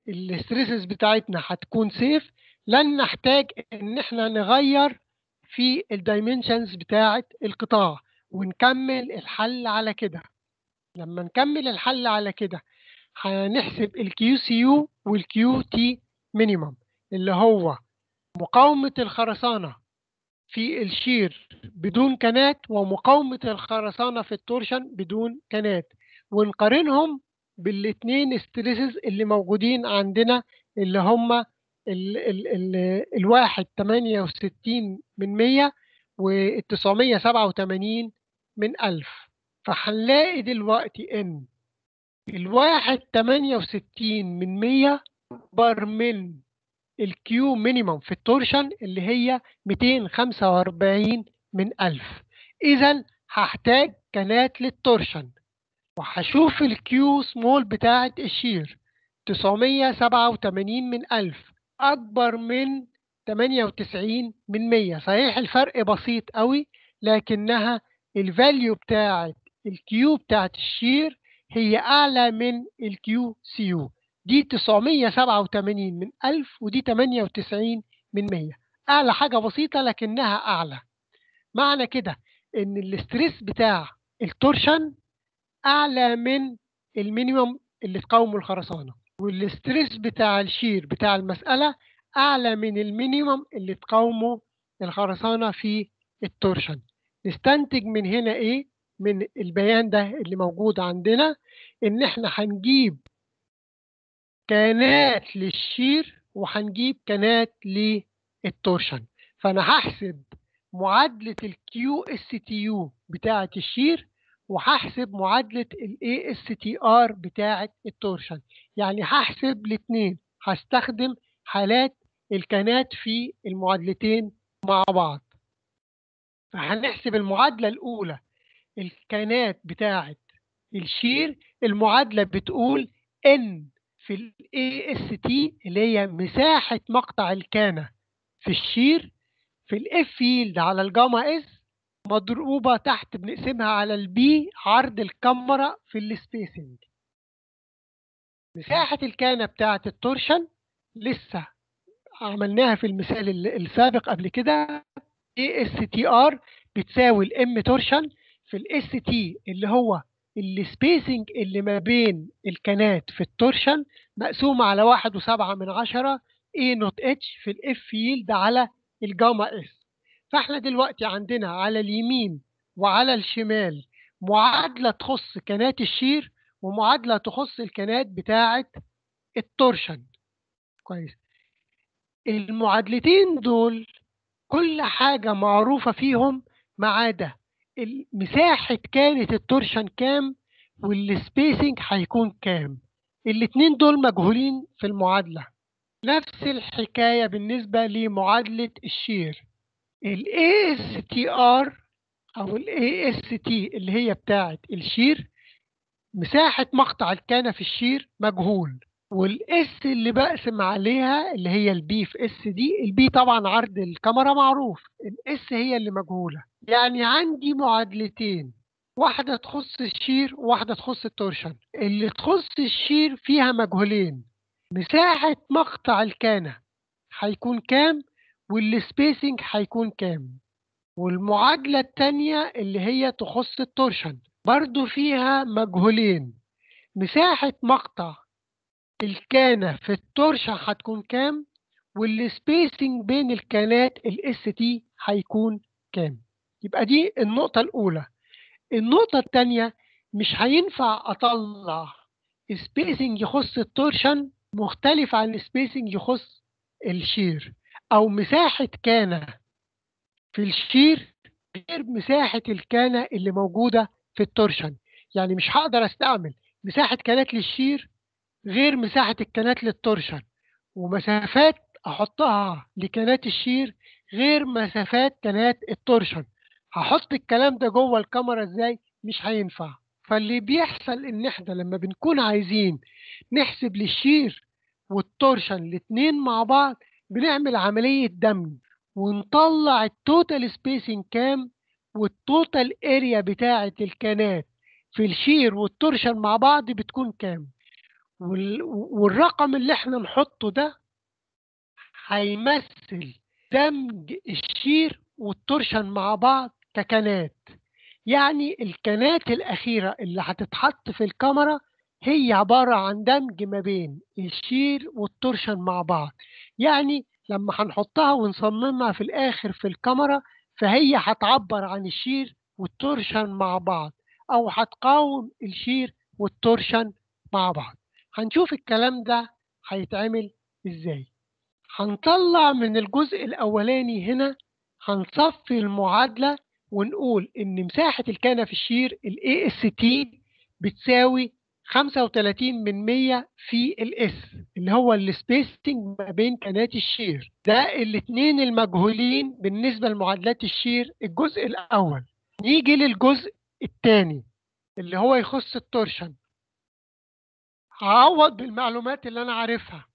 ال stresses بتاعتنا هتكون safe لن نحتاج إن إحنا نغير في ال dimensions بتاعة القطاع ونكمل الحل على كده. لما نكمل الحل على كده هنحسب ال Q CU وال Q T minimum اللي هو مقاومة الخرسانة في ال shear بدون كنات ومقاومة الخرسانة في ال torsion بدون كنات ونقارنهم بالاتنين stresses اللي موجودين عندنا اللي هما ال ال ال الواحد 68 من 100 وال 987 من 1000 فهنلاقي دلوقتي إن الواحد 68 من 100 أكبر من ال Q minimum في ال torsion اللي هي 245 من 1000 إذا هحتاج كنات لل torsion. وهشوف ال Q small بتاعة ال shear 987 من 1000 أكبر من 98 من 100 صحيح الفرق بسيط قوي لكنها ال value بتاعة ال Q بتاعة ال shear هي أعلى من ال Q CU دي 987 من 1000 ودي 98 من 100 أعلى حاجة بسيطة لكنها أعلى. معنى كده إن ال stress بتاع ال torsion أعلى من ال minimum اللي تقاومه الخرسانة. وال stress بتاع ال shear بتاع المسألة أعلى من ال minimum اللي تقاومه الخرسانة في ال torsion. نستنتج من هنا إيه؟ من البيان ده اللي موجود عندنا إن إحنا هنجيب كانات لل shear وهنجيب كانات لل torsion. فأنا هحسب معادلة ال Q STU بتاعة ال shear وهحسب معادلة TR بتاعة ال torsion يعني هحسب الاثنين هستخدم حالات الكانات في المعادلتين مع بعض. فهنحسب المعادلة الأولى الكانات بتاعة ال shear المعادلة بتقول N في ال AST اللي هي مساحة مقطع الكانة في ال shear في ال F yield على ال gamma S مضروبة تحت بنقسمها على ال B عرض الكمرة في ال spacing مساحة الكانة بتاعة ال torsion لسه عملناها في المثال ال- السابق قبل كده. ASTR بتساوي ال M torsion في ال ST اللي هو ال spacing اللي ما بين الكانات في ال torsion مقسومة على واحد وسبعة من عشرة A نوت اتش في ال F yield على ال gamma S فاحنا دلوقتي عندنا على اليمين وعلى الشمال معادلة تخص كانات ال shear ومعادلة تخص الكانات بتاعة ال torsion. كويس. المعادلتين دول كل حاجة معروفة فيهم ما عدا مساحة كانت ال torsion كام وال spacing هيكون كام. الاتنين دول مجهولين في المعادلة. نفس الحكاية بالنسبة لمعادلة ال shear. ال ASTR أو ال AST اللي هي بتاعة ال shear مساحة مقطع الكانة في ال shear مجهول وال S اللي بقسم عليها اللي هي ال B في S دي ال B طبعا عرض الكمرة معروف ال S هي اللي مجهولة. يعني عندي معادلتين واحدة تخص ال shear وواحدة تخص ال torsion. اللي تخص ال shear فيها مجهولين مساحة مقطع الكانة هيكون كام؟ وال spacing هيكون كام؟ والمعادلة التانية اللي هي تخص ال torsion برضو فيها مجهولين. مساحة مقطع الكانة في ال torsion هتكون كام؟ وال spacing بين الكانات ال ST هيكون كام؟ يبقى دي النقطة الأولى. النقطة التانية مش هينفع أطلع spacing يخص ال torsion مختلف عن ال spacing يخص ال shear. أو مساحة كانة في ال shear غير مساحة الكانة اللي موجودة في ال torsion. يعني مش هقدر أستعمل مساحة كانات لل shear غير مساحة الكانات لل torsion. ومسافات أحطها لكانات ال shear غير مسافات كانات ال torsion. هحط الكلام ده جوه الكمرة إزاي؟ مش هينفع. فاللي بيحصل إن إحنا لما بنكون عايزين نحسب لل shear وال torsion الاتنين مع بعض بنعمل عملية دمج ونطلع ال total spacing كام وال total area بتاعة الكانات في ال shear وال torsion مع بعض بتكون كام. وال... والرقم اللي إحنا نحطه ده هيمثل دمج ال shear وال torsion مع بعض ككنات. يعني الكانات الأخيرة اللي هتتحط في الكمرة هي عبارة عن دمج ما بين ال shear وال torsion مع بعض. يعني لما هنحطها ونصممها في الآخر في الكمرة فهي هتعبر عن ال shear وال torsion مع بعض أو هتقاوم ال shear وال torsion مع بعض. هنشوف الكلام ده هيتعمل إزاي. هنطلع من الجزء الأولاني هنا هنصفي المعادلة ونقول إن مساحة الكانة في ال shear ال AST بتساوي 35 من 100 في ال S اللي هو ال spacing ما بين كانات ال shear. ده الاثنين المجهولين بالنسبة لمعادلات ال shear الجزء الأول. نيجي للجزء الثاني اللي هو يخص ال torsion. هعوض بالمعلومات اللي أنا عارفها.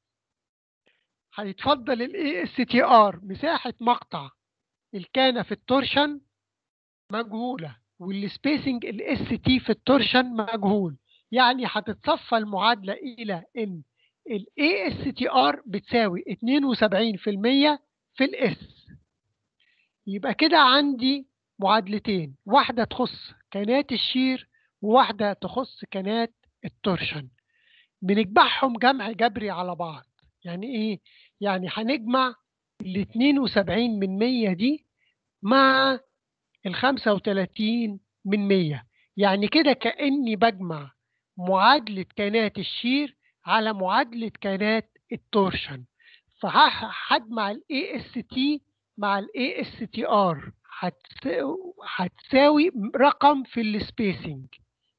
هيتفضل ال ASTR مساحة مقطع الكانة في ال torsion مجهولة وال spacing ال ST في ال torsion مجهول. يعني هتتصفى المعادلة إلى إن ال ASTR بتساوي 72% في ال S. يبقى كده عندي معادلتين. واحدة تخص كانات ال shear وواحدة تخص كانات ال torsion. بنجمعهم جمع جبري على بعض. يعني إيه؟ يعني هنجمع ال 72 من 100 دي مع ال 35 من 100 يعني كده كأني بجمع معادلة كانات ال shear على معادلة كانات ال torsion. فهجمع ال AST مع ال ASTR هتساوي رقم في ال spacing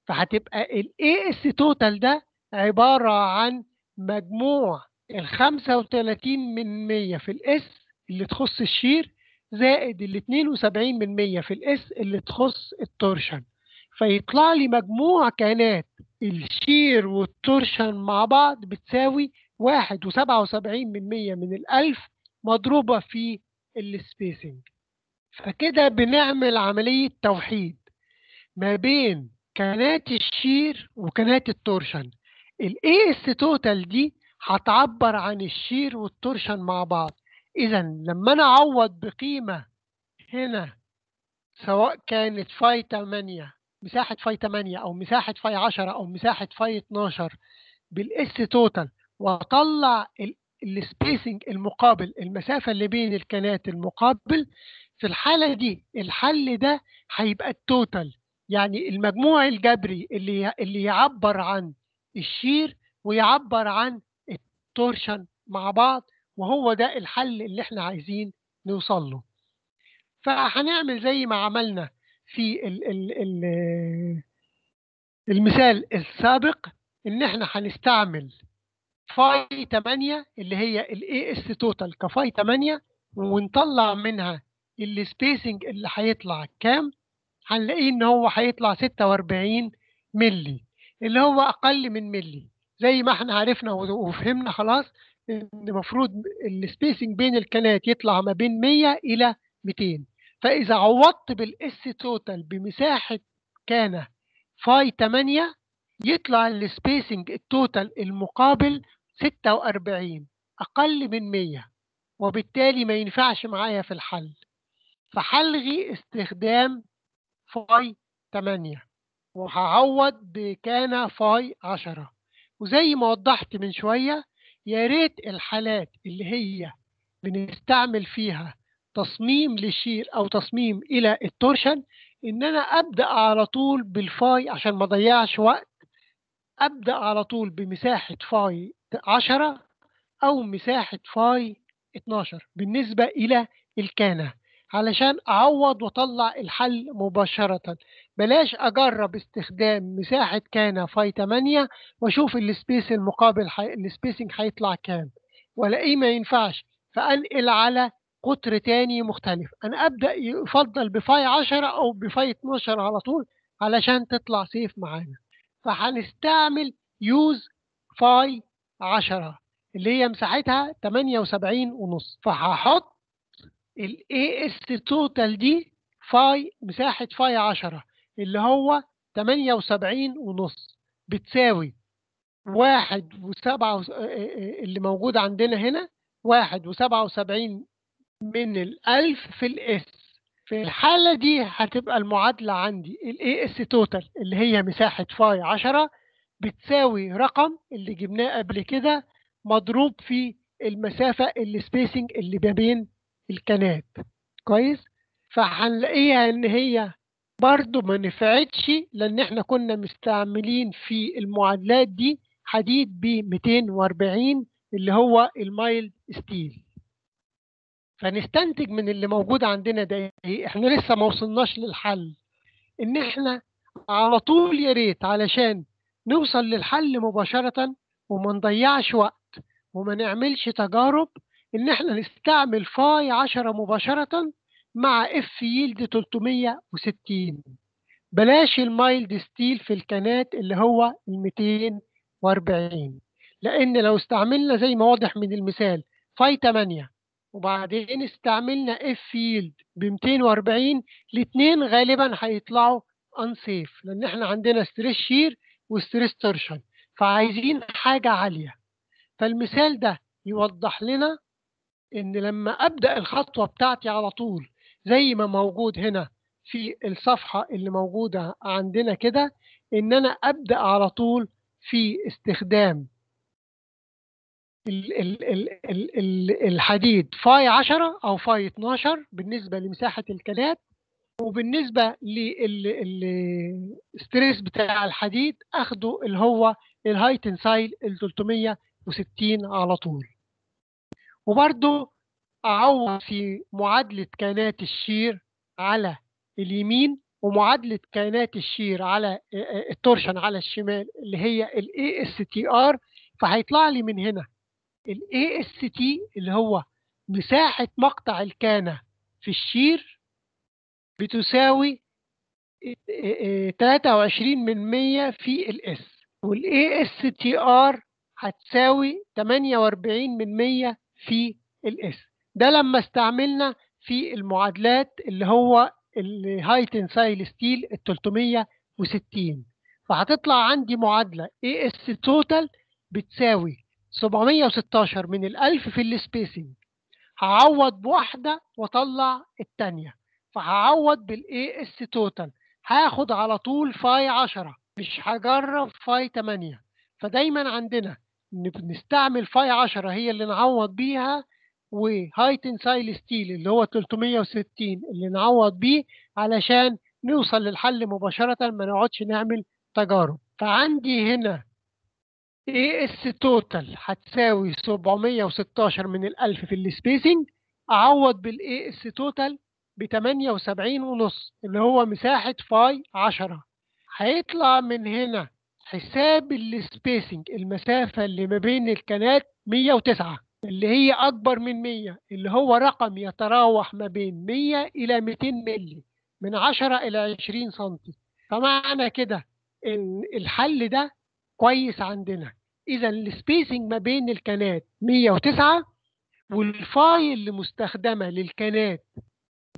فهتبقى ال AS total ده عبارة عن مجموع ال 35 من 100 في ال S اللي تخص ال shear زائد ال 72 من 100 في ال S اللي تخص ال torsion. فيطلع لي مجموع كانات ال shear وال torsion مع بعض بتساوي واحد وسبعة وسبعين من مية من الألف مضروبة في ال spacing. فكده بنعمل عملية توحيد ما بين كانات ال shear وكانات ال torsion ال AS total دي هتعبر عن ال shear وال torsion مع بعض. إذا لما أنا أعوض بقيمة هنا سواء كانت phi 8 مساحة phi 8 أو مساحة phi 10 أو مساحة phi 12 بال AS total وأطلع ال spacing المقابل المسافة اللي بين الكانات المقابل في الحالة دي الحل ده هيبقى ال total يعني المجموع الجبري اللي اللي يعبر عن ال shear ويعبر عن ال torsion مع بعض وهو ده الحل اللي إحنا عايزين نوصل له. فهنعمل زي ما عملنا في ال ال ال المثال السابق إن إحنا هنستعمل phi 8 اللي هي ال AS total ك phi 8 ونطلع منها ال spacing اللي هيطلع كام؟ هنلاقيه إن هو هيطلع 46 ملي اللي هو أقل من ملي زي ما إحنا عرفنا وفهمنا خلاص إن المفروض ال spacing بين الكانات يطلع ما بين 100 إلى 200 فإذا عوضت بال AS total بمساحة كانة phi 8 يطلع ال spacing ال total المقابل 46 أقل من 100 وبالتالي ما ينفعش معايا في الحل. فهلغي استخدام phi 8 وهعوض بكانة phi 10 وزي ما وضحت من شوية يا ريت الحالات اللي هي بنستعمل فيها تصميم لل shear أو تصميم إلى ال torsion إن أنا أبدأ على طول بال phi عشان ما اضيعش وقت. أبدأ على طول بمساحة phi 10 أو مساحة phi 12 بالنسبة إلى الكانة علشان أعوض وأطلع الحل مباشرة. بلاش أجرب استخدام مساحة كانة phi 8 وأشوف ال space المقابل. ال spacing هيطلع كام. والاقيه ما ينفعش. فأنقل على قطر تاني مختلف. أنا أبدأ يفضل ب phi 10 أو ب phi 12 على طول علشان تطلع safe معانا. فهنستعمل use phi 10 اللي هي مساحتها 78 ونص. فهحط ال AS total دي phi مساحة phi 10 اللي هو 78 ونص. بتساوي واحد وسبعة وس... اللي موجود عندنا هنا واحد وسبعة وسبعين من الألف في ال S. في الحالة دي هتبقى المعادلة عندي ال AS total اللي هي مساحة phi 10 بتساوي رقم اللي جبناه قبل كده مضروب في المسافة ال spacing اللي ما بين الكانات. كويس؟ فهنلاقيها إن هي برضو ما نفعتش لأن إحنا كنا مستعملين في المعادلات دي حديد ب 240 اللي هو ال mild steel. فنستنتج من اللي موجود عندنا ده إيه؟ إحنا لسه ما وصلناش للحل. إن إحنا على طول يا ريت علشان نوصل للحل مباشرة وما نضيعش وقت وما نعملش تجارب إن إحنا نستعمل phi 10 مباشرة مع F yield 360 بلاش ال mild steel في الكنات اللي هو ال 240 لأن لو استعملنا زي ما واضح من المثال phi 8 وبعدين استعملنا F yield ب 240 الاثنين غالبا هيطلعوا unsafe لأن إحنا عندنا stress shear و stress torsion فعايزين حاجة عالية. فالمثال ده يوضح لنا إن لما أبدأ الخطوة بتاعتي على طول زي ما موجود هنا في الصفحة اللي موجودة عندنا كده إن أنا أبدأ على طول في استخدام. ال ال ال ال ال الحديد phi 10 أو phi 12 بالنسبة لمساحة الكنات وبالنسبة لل stress بتاع الحديد أخده اللي هو ال high tensile ال 360 على طول. وبرده أعوض في معادلة كانات ال shear على اليمين ومعادلة كانات ال shear على ال torsion على الشمال اللي هي ال A S T R فهيطلع لي من هنا. S T اللي هو مساحة مقطع الكانه في ال shear بتساوي 23 من 100 في ال S T R هتساوي 48 من 100 في ال S ده لما استعملنا في المعادلات اللي هو ال high tensile steel ال 360 فهتطلع عندي معادلة A S total بتساوي 716 من الألف في ال spacing هعوض بواحدة واطلع التانية. فهعوض بال A S total هاخد على طول phi 10 مش هجرب phi 8 فدايما عندنا نستعمل phi 10 هي اللي نعوض بيها و high tensile steel اللي هو 360 اللي نعوض بيه علشان نوصل للحل مباشرة ما نقعدش نعمل تجارب. فعندي هنا A S total هتساوي 716 من الألف في ال spacing أعوض بال A S total ب 78 ونص اللي هو مساحة phi 10 هيطلع من هنا حساب ال spacing المسافة اللي ما بين الكنات 109 اللي هي أكبر من 100 اللي هو رقم يتراوح ما بين 100 إلى 200 ملي من 10 إلى 20 سنتي. فمعنى كده إن الحل ده كويس عندنا. إذا ال spacing ما بين الكنات 109 وال phi اللي مستخدمة للكنات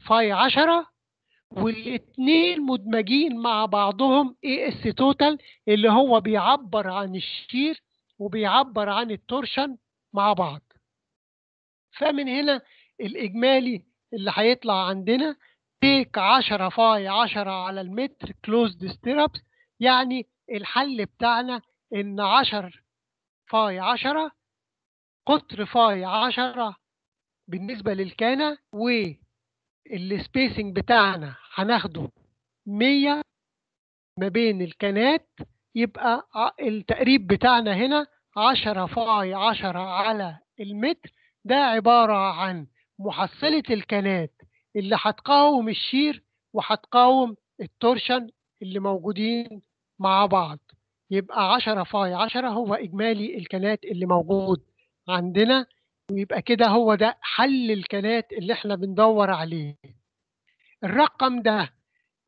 phi 10 والاثنين مدمجين مع بعضهم A S total اللي هو بيعبر عن ال shear وبيعبر عن ال torsion مع بعض. فمن هنا الإجمالي اللي هيطلع عندنا take 10 phi 10 على المتر closed stirrups يعني الحل بتاعنا إن 10 phi 10 قطر phi 10 بالنسبة للكانة وال spacing بتاعنا هناخده 100 ما بين الكانات يبقى التقريب بتاعنا هنا 10 phi 10 على المتر. ده عبارة عن محصلة الكنات اللي هتقاوم ال shear وهتقاوم ال torsion اللي موجودين مع بعض يبقى 10 phi 10 هو إجمالي الكنات اللي موجود عندنا ويبقى كده هو ده حل الكنات اللي إحنا بندور عليه. الرقم ده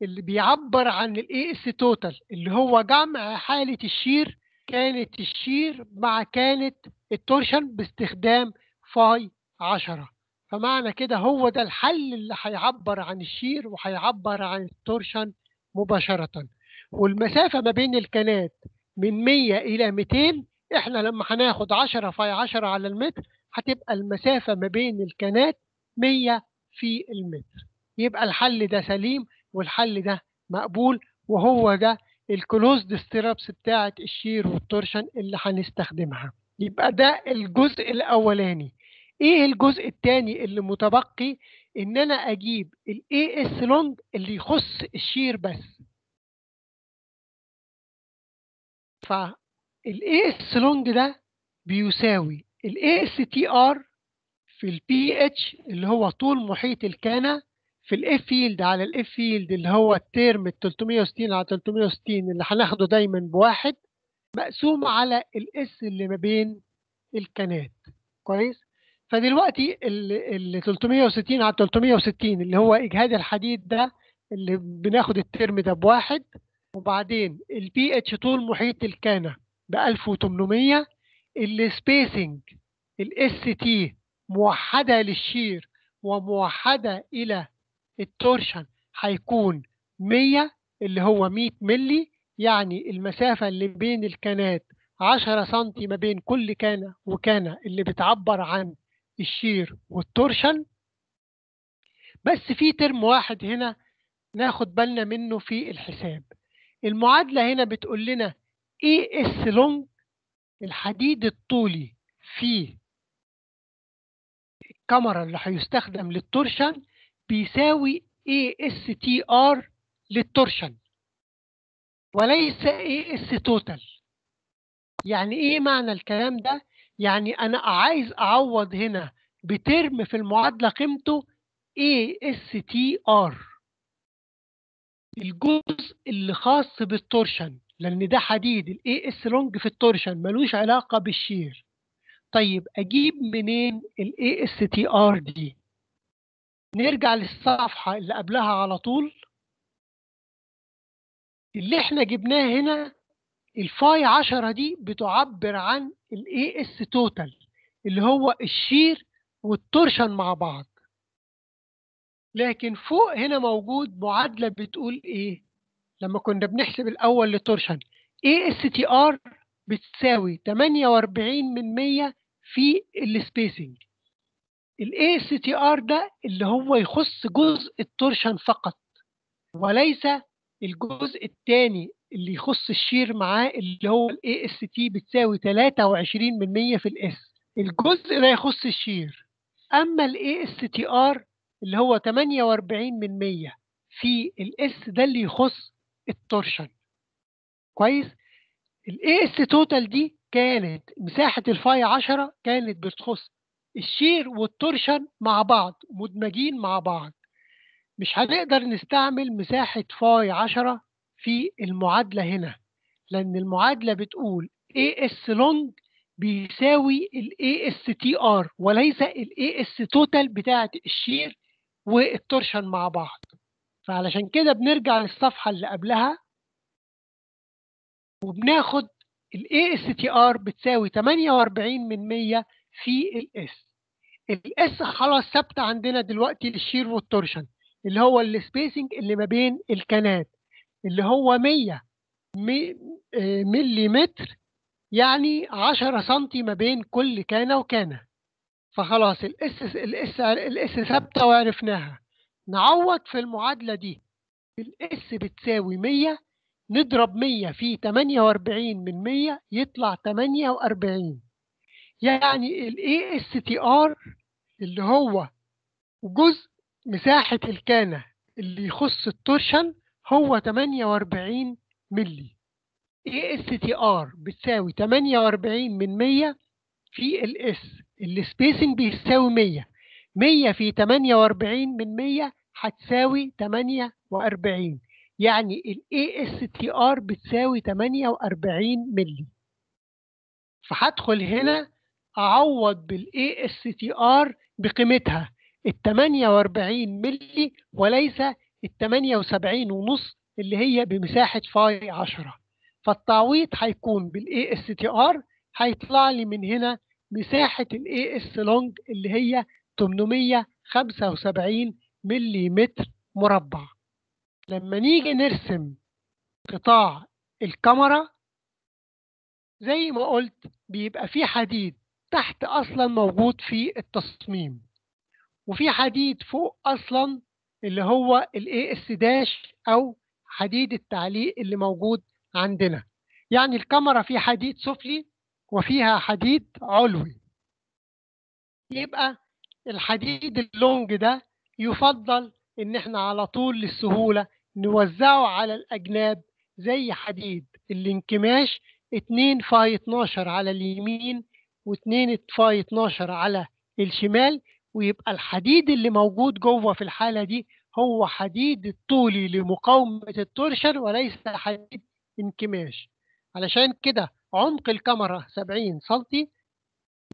اللي بيعبر عن ال A S total اللي هو جمع حالة ال shear كانة ال shear مع كانة ال torsion باستخدام phi 10 فمعنى كده هو ده الحل اللي هيعبر عن ال shear وهيعبر عن ال torsion مباشرة. والمسافة ما بين الكنات من 100 إلى 200 إحنا لما هناخد 10 phi 10 على المتر هتبقى المسافة ما بين الكنات 100 في المتر. يبقى الحل ده سليم والحل ده مقبول وهو ده ال closed stirrups بتاعة ال shear وال torsion اللي هنستخدمها. يبقى ده الجزء الأولاني. إيه الجزء الثاني اللي متبقي؟ إن أنا أجيب ال A S long اللي يخص ال shear بس. فال A S long ده بيساوي ال A S T R في ال P H اللي هو طول محيط الكانة في ال F yield على ال F yield اللي هو ال term ال 360 على 360 اللي هناخده دايما بواحد مقسوم على ال S اللي ما بين الكانات. كويس؟ فدلوقتي ال 360 على 360 اللي هو إجهاد الحديد ده اللي بناخد ال term ده بواحد وبعدين ال P H طول محيط الكانة ب 1800 ال spacing ال ST موحدة لل shear وموحدة إلى ال torsion هيكون 100 اللي هو 100 ملي يعني المسافة اللي بين الكانات 10 سنتي ما بين كل كانة وكانة اللي بتعبر عن ال shear وال torsion بس في term واحد هنا ناخد بالنا منه في الحساب. المعادلة هنا بتقول لنا AS long الحديد الطولي في الكمرة اللي هيستخدم لل torsion بيساوي ASTR لل torsion وليس AS total يعني إيه معنى الكلام ده؟ يعني أنا عايز أعوض هنا ب term في المعادلة قيمته ASTR الجزء اللي خاص بال torsion لأن ده حديد ال AS long في ال torsion ملوش علاقة بال shear. طيب أجيب منين ال AST R دي؟ نرجع للصفحة اللي قبلها على طول. اللي إحنا جبناه هنا ال phi 10 دي بتعبر عن ال AS total اللي هو ال shear وال torsion مع بعض. لكن فوق هنا موجود معادلة بتقول إيه؟ لما كنا بنحسب الأول لل torsion ASTR بتساوي 48 من 100 في ال spacing ال ASTR ده اللي هو يخص جزء ال torsion فقط وليس الجزء الثاني اللي يخص ال shear معاه اللي هو ال AST بتساوي 23 من 100 في ال S الجزء ده يخص ال shear. أما ال ASTR اللي هو 48 من 100 في ال S ده اللي يخص ال torsion. كويس؟ ال AS total دي كانت مساحة ال phi 10 كانت بتخص ال shear وال torsion مع بعض مدمجين مع بعض. مش هنقدر نستعمل مساحة phi 10 في المعادلة هنا لأن المعادلة بتقول AS long بيساوي ال ASTR وليس ال AS total بتاعة ال shear وال torsion مع بعض. فعلشان كده بنرجع للصفحة اللي قبلها. وبناخد ال ASTR بتساوي 48 من 100 في ال S. ال S خلاص ثابتة عندنا دلوقتي لل shear وال torsion اللي هو ال spacing اللي ما بين الكانات اللي هو 100 ملي متر يعني 10 سنتي ما بين كل كانة وكانة. فخلاص ال S ال S ال S ثابتة وعرفناها. نعوض في المعادلة دي. ال S بتساوي 100 نضرب 100 في 48 من 100 يطلع 48 يعني ال ASTR اللي هو جزء مساحة الكانة اللي يخص ال torsion هو 48 ملي ASTR بتساوي 48 من 100 في ال S ال spacing بيساوي 100 100 في 48 من 100 هتساوي 48 يعني ال ASTR بتساوي 48 ملي فهدخل هنا أعوض بال ASTR بقيمتها. ال 48 ملي وليس ال 78 ونص اللي هي بمساحة phi 10 فالتعويض هيكون TR هيطلع لي من هنا مساحة ال AS long اللي هي 875 ملي متر مربع. لما نيجي نرسم قطاع الكمرة زي ما قلت بيبقى في حديد تحت أصلا موجود في التصميم. وفي حديد فوق أصلا اللي هو ال AS dash أو حديد التعليق اللي موجود عندنا. يعني الكمرة فيها حديد سفلي وفيها حديد علوي. يبقى الحديد ال long ده يفضل إن إحنا على طول للسهولة نوزعه على الأجناب زي حديد. الانكماش 2 phi 12 على اليمين و2 phi 12 على الشمال ويبقى الحديد اللي موجود جوه في الحالة دي هو حديد الطولي لمقاومة ال torsion وليس حديد انكماش. علشان كده عمق الكمرة 70 سنتي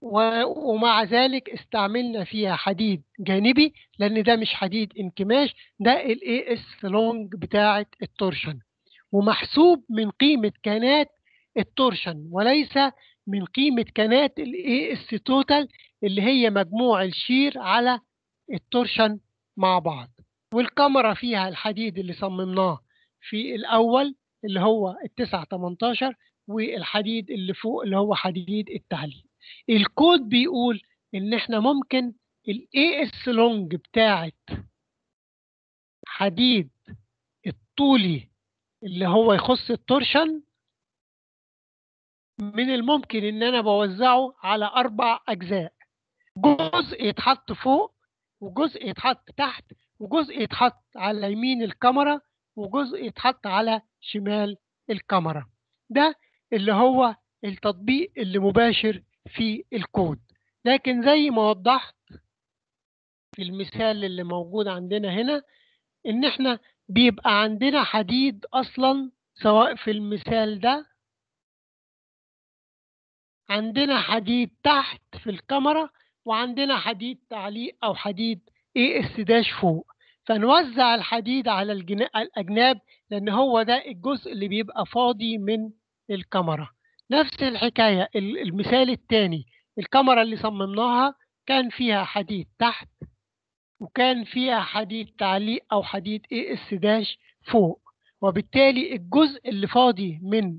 ومع ذلك استعملنا فيها حديد جانبي لأن ده مش حديد انكماش ده ال AS long بتاعه ال torsion. ومحسوب من قيمة كانات ال torsion وليس من قيمة كانات ال AS total اللي هي مجموع ال shear على ال torsion مع بعض. والكمرة فيها الحديد اللي صممناه في الأول اللي هو التسعة 18 والحديد اللي فوق اللي هو حديد التعليق الكود بيقول إن إحنا ممكن ال A s long بتاعت حديد الطولي اللي هو يخص ال torsion من الممكن إن أنا بوزعه على أربع أجزاء. جزء يتحط فوق وجزء يتحط تحت وجزء يتحط على يمين الكمرة وجزء يتحط على شمال الكمرة. ده اللي هو التطبيق اللي مباشر في الكود. لكن زي ما وضحت في المثال اللي موجود عندنا هنا إن إحنا بيبقى عندنا حديد أصلا سواء في المثال ده عندنا حديد تحت في الكاميرا وعندنا حديد تعليق أو حديد اي اس داش فوق. فنوزع الحديد على الجنا... الأجناب لأن هو ده الجزء اللي بيبقى فاضي من الكمرة. نفس الحكاية المثال الثاني الكمرة اللي صممناها كان فيها حديد تحت وكان فيها حديد تعليق أو حديد As dash فوق. وبالتالي الجزء اللي فاضي من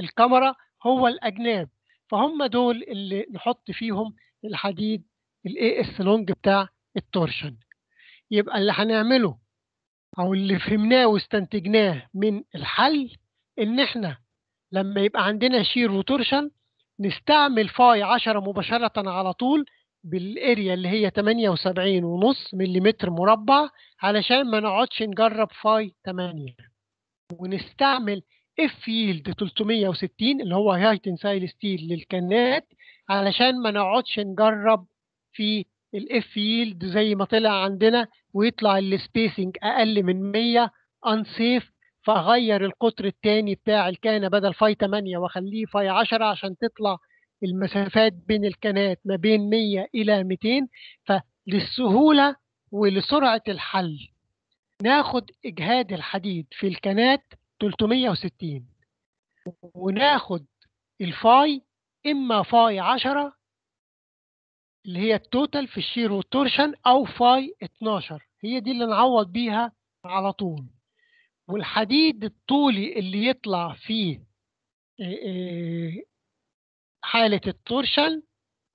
الكمرة هو الأجناب. فهم دول اللي نحط فيهم الحديد ال As long بتاع ال torsion. يبقى اللي هنعمله أو اللي فهمناه واستنتجناه من الحل إن إحنا لما يبقى عندنا shear و torsion نستعمل phi 10 مباشرة على طول بال area اللي هي 78 ونص ملم مربع علشان ما نقعدش نجرب phi 8 ونستعمل F yield 360 اللي هو high tensile steel للكنات علشان ما نقعدش نجرب في ال F yield زي ما طلع عندنا ويطلع ال spacing أقل من 100 unsafe فاغير القطر الثاني بتاع الكانه بدل phi 8 وأخليه phi 10 عشان تطلع المسافات بين الكنات ما بين 100 إلى 200 فللسهولة ولسرعة الحل. ناخد إجهاد الحديد في الكنات 360 وناخد ال phi إما phi 10 اللي هي ال total في ال shear وال torsion أو phi 12 هي دي اللي نعوض بيها على طول. والحديد الطولي اللي يطلع في حالة ال torsion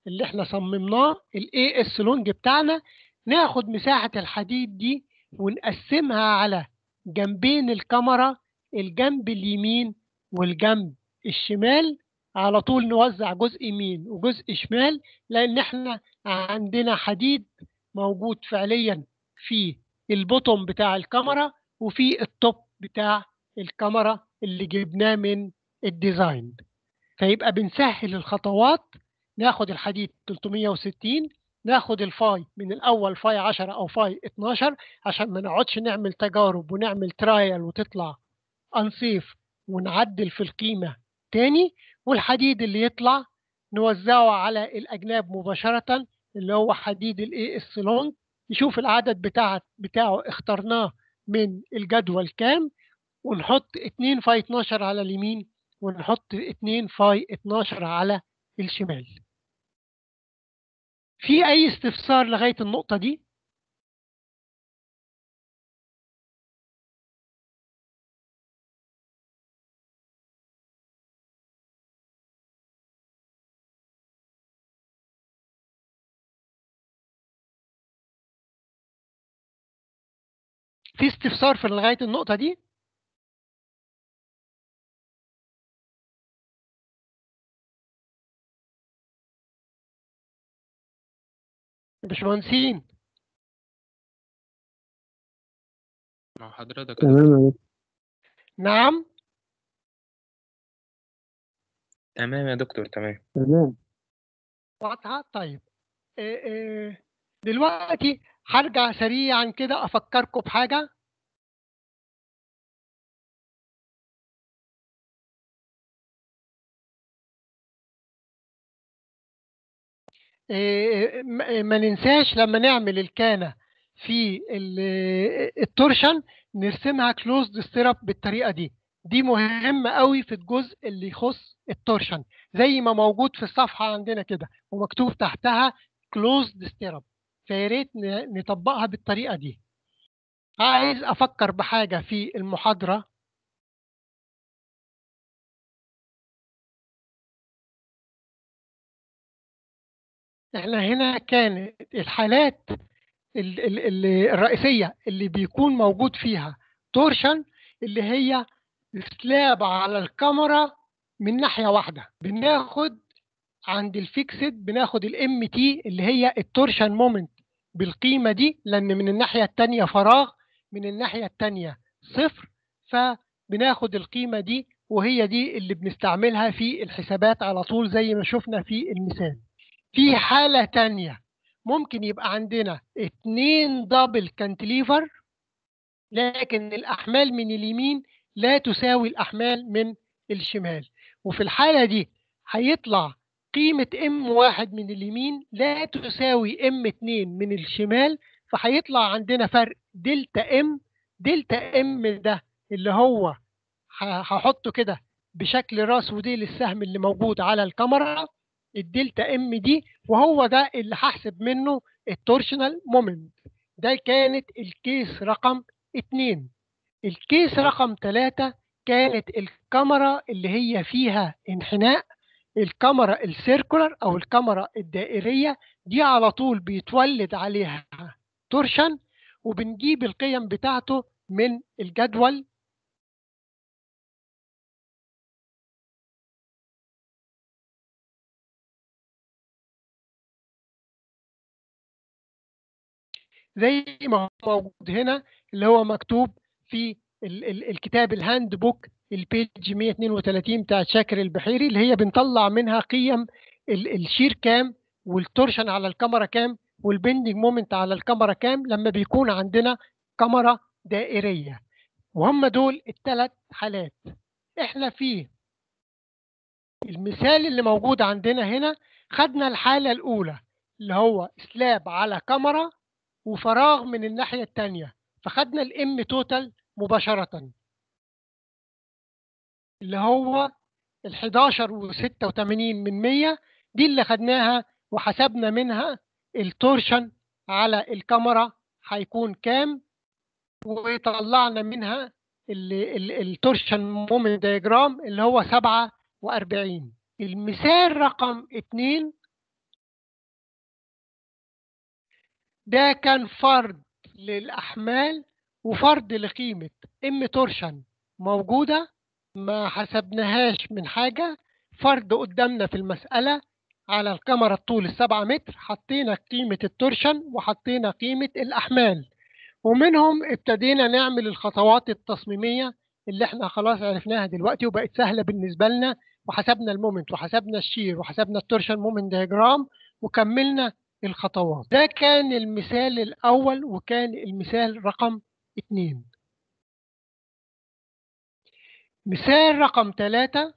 اللي إحنا صممناه ال As long بتاعنا ناخد مساحة الحديد دي ونقسمها على جنبين الكمرة الجنب اليمين والجنب الشمال على طول نوزع جزء يمين وجزء شمال لأن إحنا عندنا حديد موجود فعليا في ال bottom بتاع الكمرة. وفي ال top بتاع الكمرة اللي جبناه من ال design فيبقى بنسهل الخطوات ناخد الحديد 360 ناخد ال phi من الأول phi 10 أو phi 12 عشان ما نقعدش نعمل تجارب ونعمل trial وتطلع unsafe ونعدل في القيمة تاني. والحديد اللي يطلع نوزعه على الأجناب مباشرة اللي هو حديد ال As long نشوف العدد بتاع بتاعه اخترناه من الجدول كام؟ ونحط 2 phi 12 على اليمين ونحط 2 phi 12 على الشمال. في أي استفسار لغاية النقطة دي؟ في استفسار في لغاية النقطة دي؟ باشمهندسين. مع حضرتك. تمام نعم؟ تمام يا دكتور تمام. تمام. واضحة؟ طيب. إيه إيه دلوقتي هرجع سريعا كده أفكركم بحاجة إيه، ما ما ننساش لما نعمل الكانة في ال- ال torsion نرسمها closed stirrup بالطريقة دي. دي مهمة قوي في الجزء اللي يخص ال torsion زي ما موجود في الصفحة عندنا كده ومكتوب تحتها closed stirrup فيا ريت نطبقها بالطريقة دي. عايز أفكر بحاجة في المحاضرة. إحنا هنا كانت الحالات ال- ال- ال- الرئيسية اللي بيكون موجود فيها torsion اللي هي slab على الكمرة من ناحية واحدة. بناخد عند ال fixed بناخد ال Mt اللي هي ال torsion moment. بالقيمة دي لأن من الناحية التانية فراغ من الناحية التانية صفر فبناخد القيمة دي وهي دي اللي بنستعملها في الحسابات على طول زي ما شفنا في المثال. في حالة تانية ممكن يبقى عندنا اتنين double cantilever لكن الأحمال من اليمين لا تساوي الأحمال من الشمال. وفي الحالة دي هيطلع قيمة M واحد من اليمين لا تساوي M اتنين من الشمال فهيطلع عندنا فرق delta M delta M ده اللي هو هحطه كده بشكل راس وديل السهم اللي موجود على الكمرة ال delta M دي وهو ده اللي هحسب منه ال torsional moment. ده كانت ال case رقم اتنين. ال case رقم ثلاثة كانت الكمرة اللي هي فيها انحناء الكمرة ال circular أو الكمرة الدائرية دي على طول بيتولد عليها torsion وبنجيب القيم بتاعته من الجدول. زي ما هو موجود هنا اللي هو مكتوب في ال ال الكتاب ال handbook ال page 132 بتاع شاكر البحيري اللي هي بنطلع منها قيم ال ال shear كام وال torsion على الكمرة كام وال bending moment على الكاميرا كام لما بيكون عندنا كاميرا دائرية. وهم دول الثلاث حالات. إحنا في المثال اللي موجود عندنا هنا خدنا الحالة الأولى اللي هو slab على كاميرا وفراغ من الناحية التانية فخدنا ال M total مباشرة. اللي هو ال 11 و86 من 100 دي اللي خدناها وحسبنا منها ال torsion على الكاميرا هيكون كام؟ وطلعنا منها ال torsion moment diagram اللي هو 47 المثال رقم 2 ده كان فرض للأحمال وفرض لقيمة. M torsion موجودة؟ ما حسبناهاش من حاجة فرض قدامنا في المسألة على الكاميرا الطول السبعة متر حطينا قيمة ال torsion وحطينا قيمة الأحمال. ومنهم ابتدينا نعمل الخطوات التصميمية اللي إحنا خلاص عرفناها دلوقتي وبقت سهلة بالنسبة لنا وحسبنا ال moment وحسبنا ال shear وحسبنا ال torsion moment diagram وكملنا الخطوات. ده كان المثال الأول وكان المثال رقم اتنين. مثال رقم ثلاثة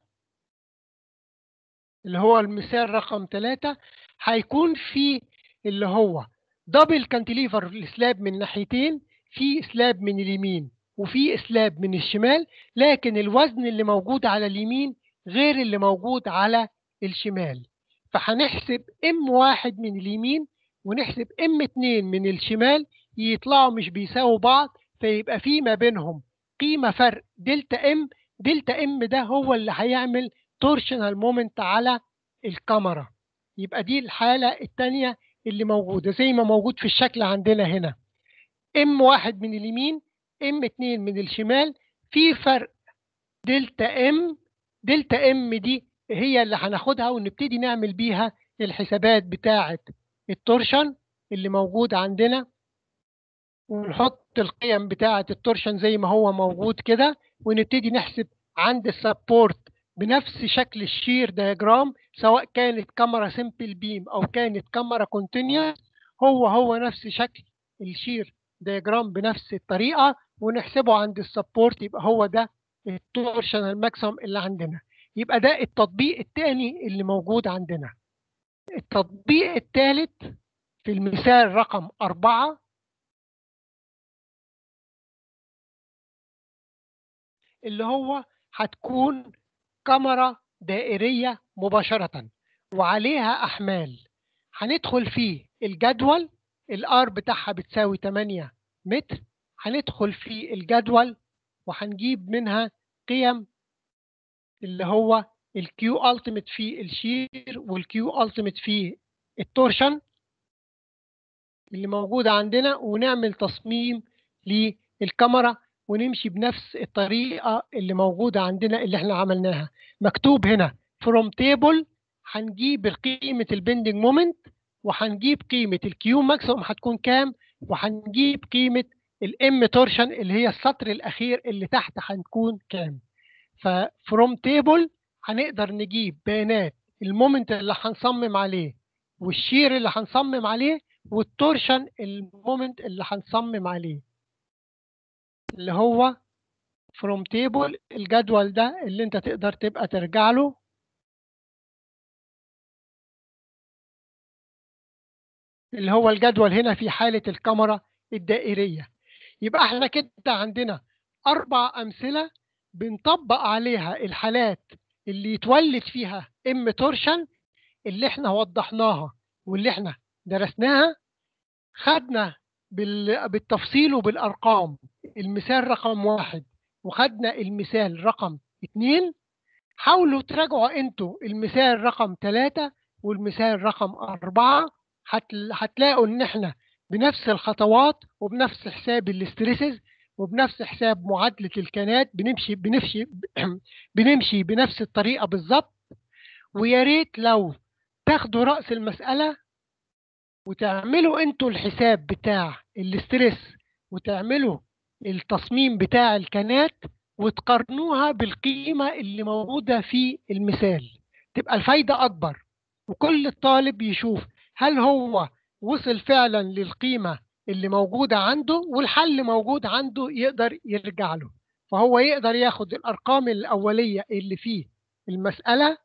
اللي هو المثال رقم ثلاثة هيكون في اللي هو double cantilever ال slab من ناحيتين في slab من اليمين وفي slab من الشمال لكن الوزن اللي موجود على اليمين غير اللي موجود على الشمال. فهنحسب M واحد من اليمين ونحسب M اتنين من الشمال يطلعوا مش بيساووا بعض فيبقى في ما بينهم قيمة فرق delta M delta M ده هو اللي هيعمل torsional moment على الكاميرا. يبقى دي الحالة التانية اللي موجودة زي ما موجود في الشكل عندنا هنا. M واحد من اليمين M 2 من الشمال. في فرق delta M delta M دي هي اللي هناخدها ونبتدي نعمل بيها الحسابات بتاعة ال torsion اللي موجود عندنا. ونحط القيم بتاعة ال torsion زي ما هو موجود كده ونبتدي نحسب عند ال support بنفس شكل ال shear diagram سواء كانت كاميرا simple beam أو كانت كاميرا continuous هو هو نفس شكل ال shear diagram بنفس الطريقة ونحسبه عند ال support يبقى هو ده ال torsion ال maximum اللي عندنا. يبقى ده التطبيق الثاني اللي موجود عندنا. التطبيق الثالث في المثال رقم أربعة اللي هو هتكون كاميرا دائرية مباشرة وعليها أحمال. هندخل فيه الجدول ال R بتاعها بتساوي 8 متر. هندخل في الجدول وهنجيب منها قيم اللي هو الكيو التيميت في الشير والكيو التيميت في التورشن اللي موجودة عندنا ونعمل تصميم للكاميرا ونمشي بنفس الطريقة اللي موجودة عندنا اللي إحنا عملناها. مكتوب هنا from table هنجيب قيمة ال bending moment وهنجيب قيمة ال Q maximum هتكون كام؟ وهنجيب قيمة ال M torsion اللي هي السطر الأخير اللي تحت هتكون كام. ف from table هنقدر نجيب بيانات ال moment اللي هنصمم عليه وال shear اللي هنصمم عليه وال torsion ال moment اللي هنصمم عليه. اللي هو from table الجدول ده اللي انت تقدر تبقى ترجع له. اللي هو الجدول هنا في حالة الكاميرا الدائرية. يبقى إحنا كده عندنا أربع أمثلة بنطبق عليها الحالات اللي يتولد فيها ام تورشن اللي إحنا وضحناها واللي إحنا درسناها خدنا بال- بالتفصيل وبالأرقام. المثال رقم واحد وخدنا المثال رقم اتنين. حاولوا تراجعوا أنتوا المثال رقم ثلاثة والمثال رقم أربعة. هتل- هتلاقوا إن إحنا بنفس الخطوات وبنفس حساب ال stresses وبنفس حساب معادلة الكنات بنمشي بنمشي [clears throat] بنمشي بنفس الطريقة بالظبط ويا ريت لو تاخدوا رأس المسألة وتعملوا أنتوا الحساب بتاع ال stress وتعملوا التصميم بتاع الكنات وتقارنوها بالقيمة اللي موجودة في المثال. تبقى الفايدة أكبر وكل طالب يشوف هل هو وصل فعلا للقيمة اللي موجودة عنده والحل موجود عنده يقدر يرجع له. فهو يقدر ياخد الأرقام الأولية اللي فيه المسألة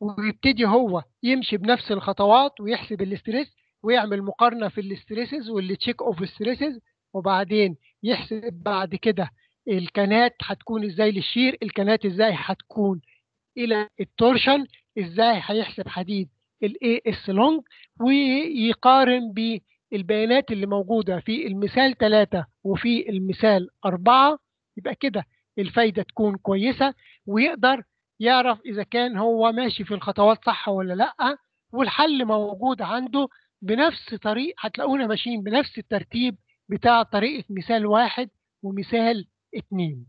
ويبتدي هو يمشي بنفس الخطوات ويحسب ال stress ويعمل مقارنة في ال stresses وال check of stresses وبعدين يحسب بعد كده الكنات هتكون إزاي لل shear الكنات إزاي هتكون لل torsion إزاي هيحسب حديد ال As long ويقارن بالبيانات اللي موجودة في المثال ثلاثة وفي المثال أربعة. يبقى كده الفايدة تكون كويسة ويقدر يعرف إذا كان هو ماشي في الخطوات صح ولا لأ. والحل موجود عنده بنفس طريق هتلاقونا ماشيين بنفس الترتيب بتاع طريقة مثال واحد ومثال اتنين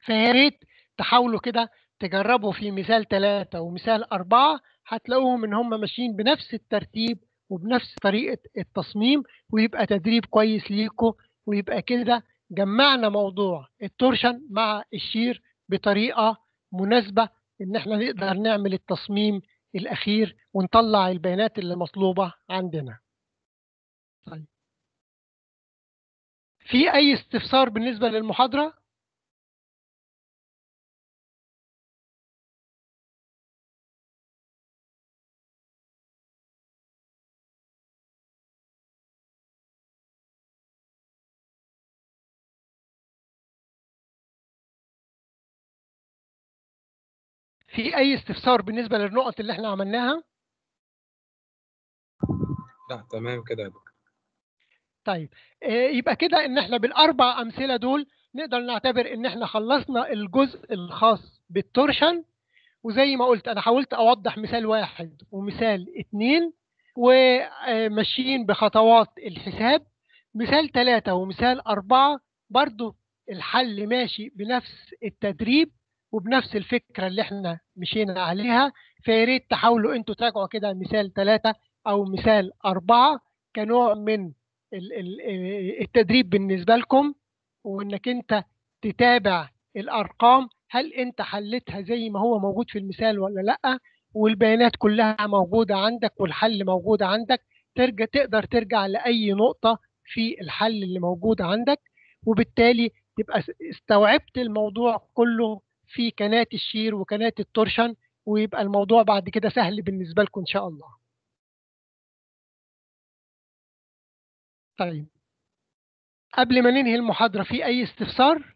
فيا ريت تحاولوا كده تجربوا في مثال ثلاثة ومثال أربعة هتلاقوهم إن هم ماشيين بنفس الترتيب وبنفس طريقة التصميم ويبقى تدريب كويس ليكم ويبقى كده جمعنا موضوع ال torsion مع ال shear بطريقة مناسبة إن إحنا نقدر نعمل التصميم الأخير ونطلع البيانات اللي مطلوبة عندنا. طيب. في أي استفسار بالنسبة للمحاضرة؟ في أي استفسار بالنسبة للنقط اللي إحنا عملناها؟ لا تمام كده يا دكتور طيب آه، يبقى كده إن إحنا بالأربع أمثلة دول نقدر نعتبر إن إحنا خلصنا الجزء الخاص بالتورشن وزي ما قلت أنا حاولت أوضح مثال واحد ومثال اتنين وماشيين بخطوات الحساب. مثال ثلاثة ومثال أربعة برضو الحل ماشي بنفس التدريب وبنفس الفكرة اللي إحنا مشينا عليها. فيا ريت تحاولوا أنتوا تراجعوا كده مثال ثلاثة أو مثال أربعة كنوع من التدريب بالنسبة لكم وإنك أنت تتابع الأرقام هل أنت حلتها زي ما هو موجود في المثال ولا لأ؟ والبيانات كلها موجودة عندك والحل موجود عندك ترجع تقدر ترجع لأي نقطة في الحل اللي موجود عندك وبالتالي تبقى استوعبت الموضوع كله في قناة ال shear وقناة ال torsion ويبقى الموضوع بعد كده سهل بالنسبة لكم إن شاء الله. طيب. قبل ما ننهي المحاضرة في أي استفسار؟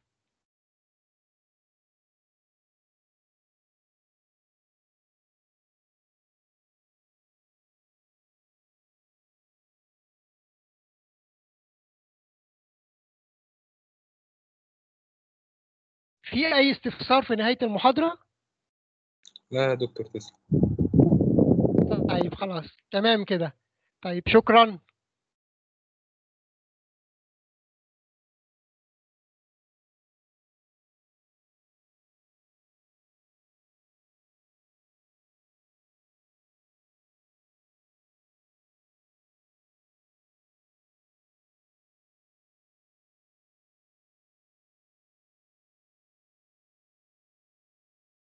في أي استفسار في نهاية المحاضرة؟ لا يا دكتور تسلم. طيب خلاص. تمام كده. طيب شكرا.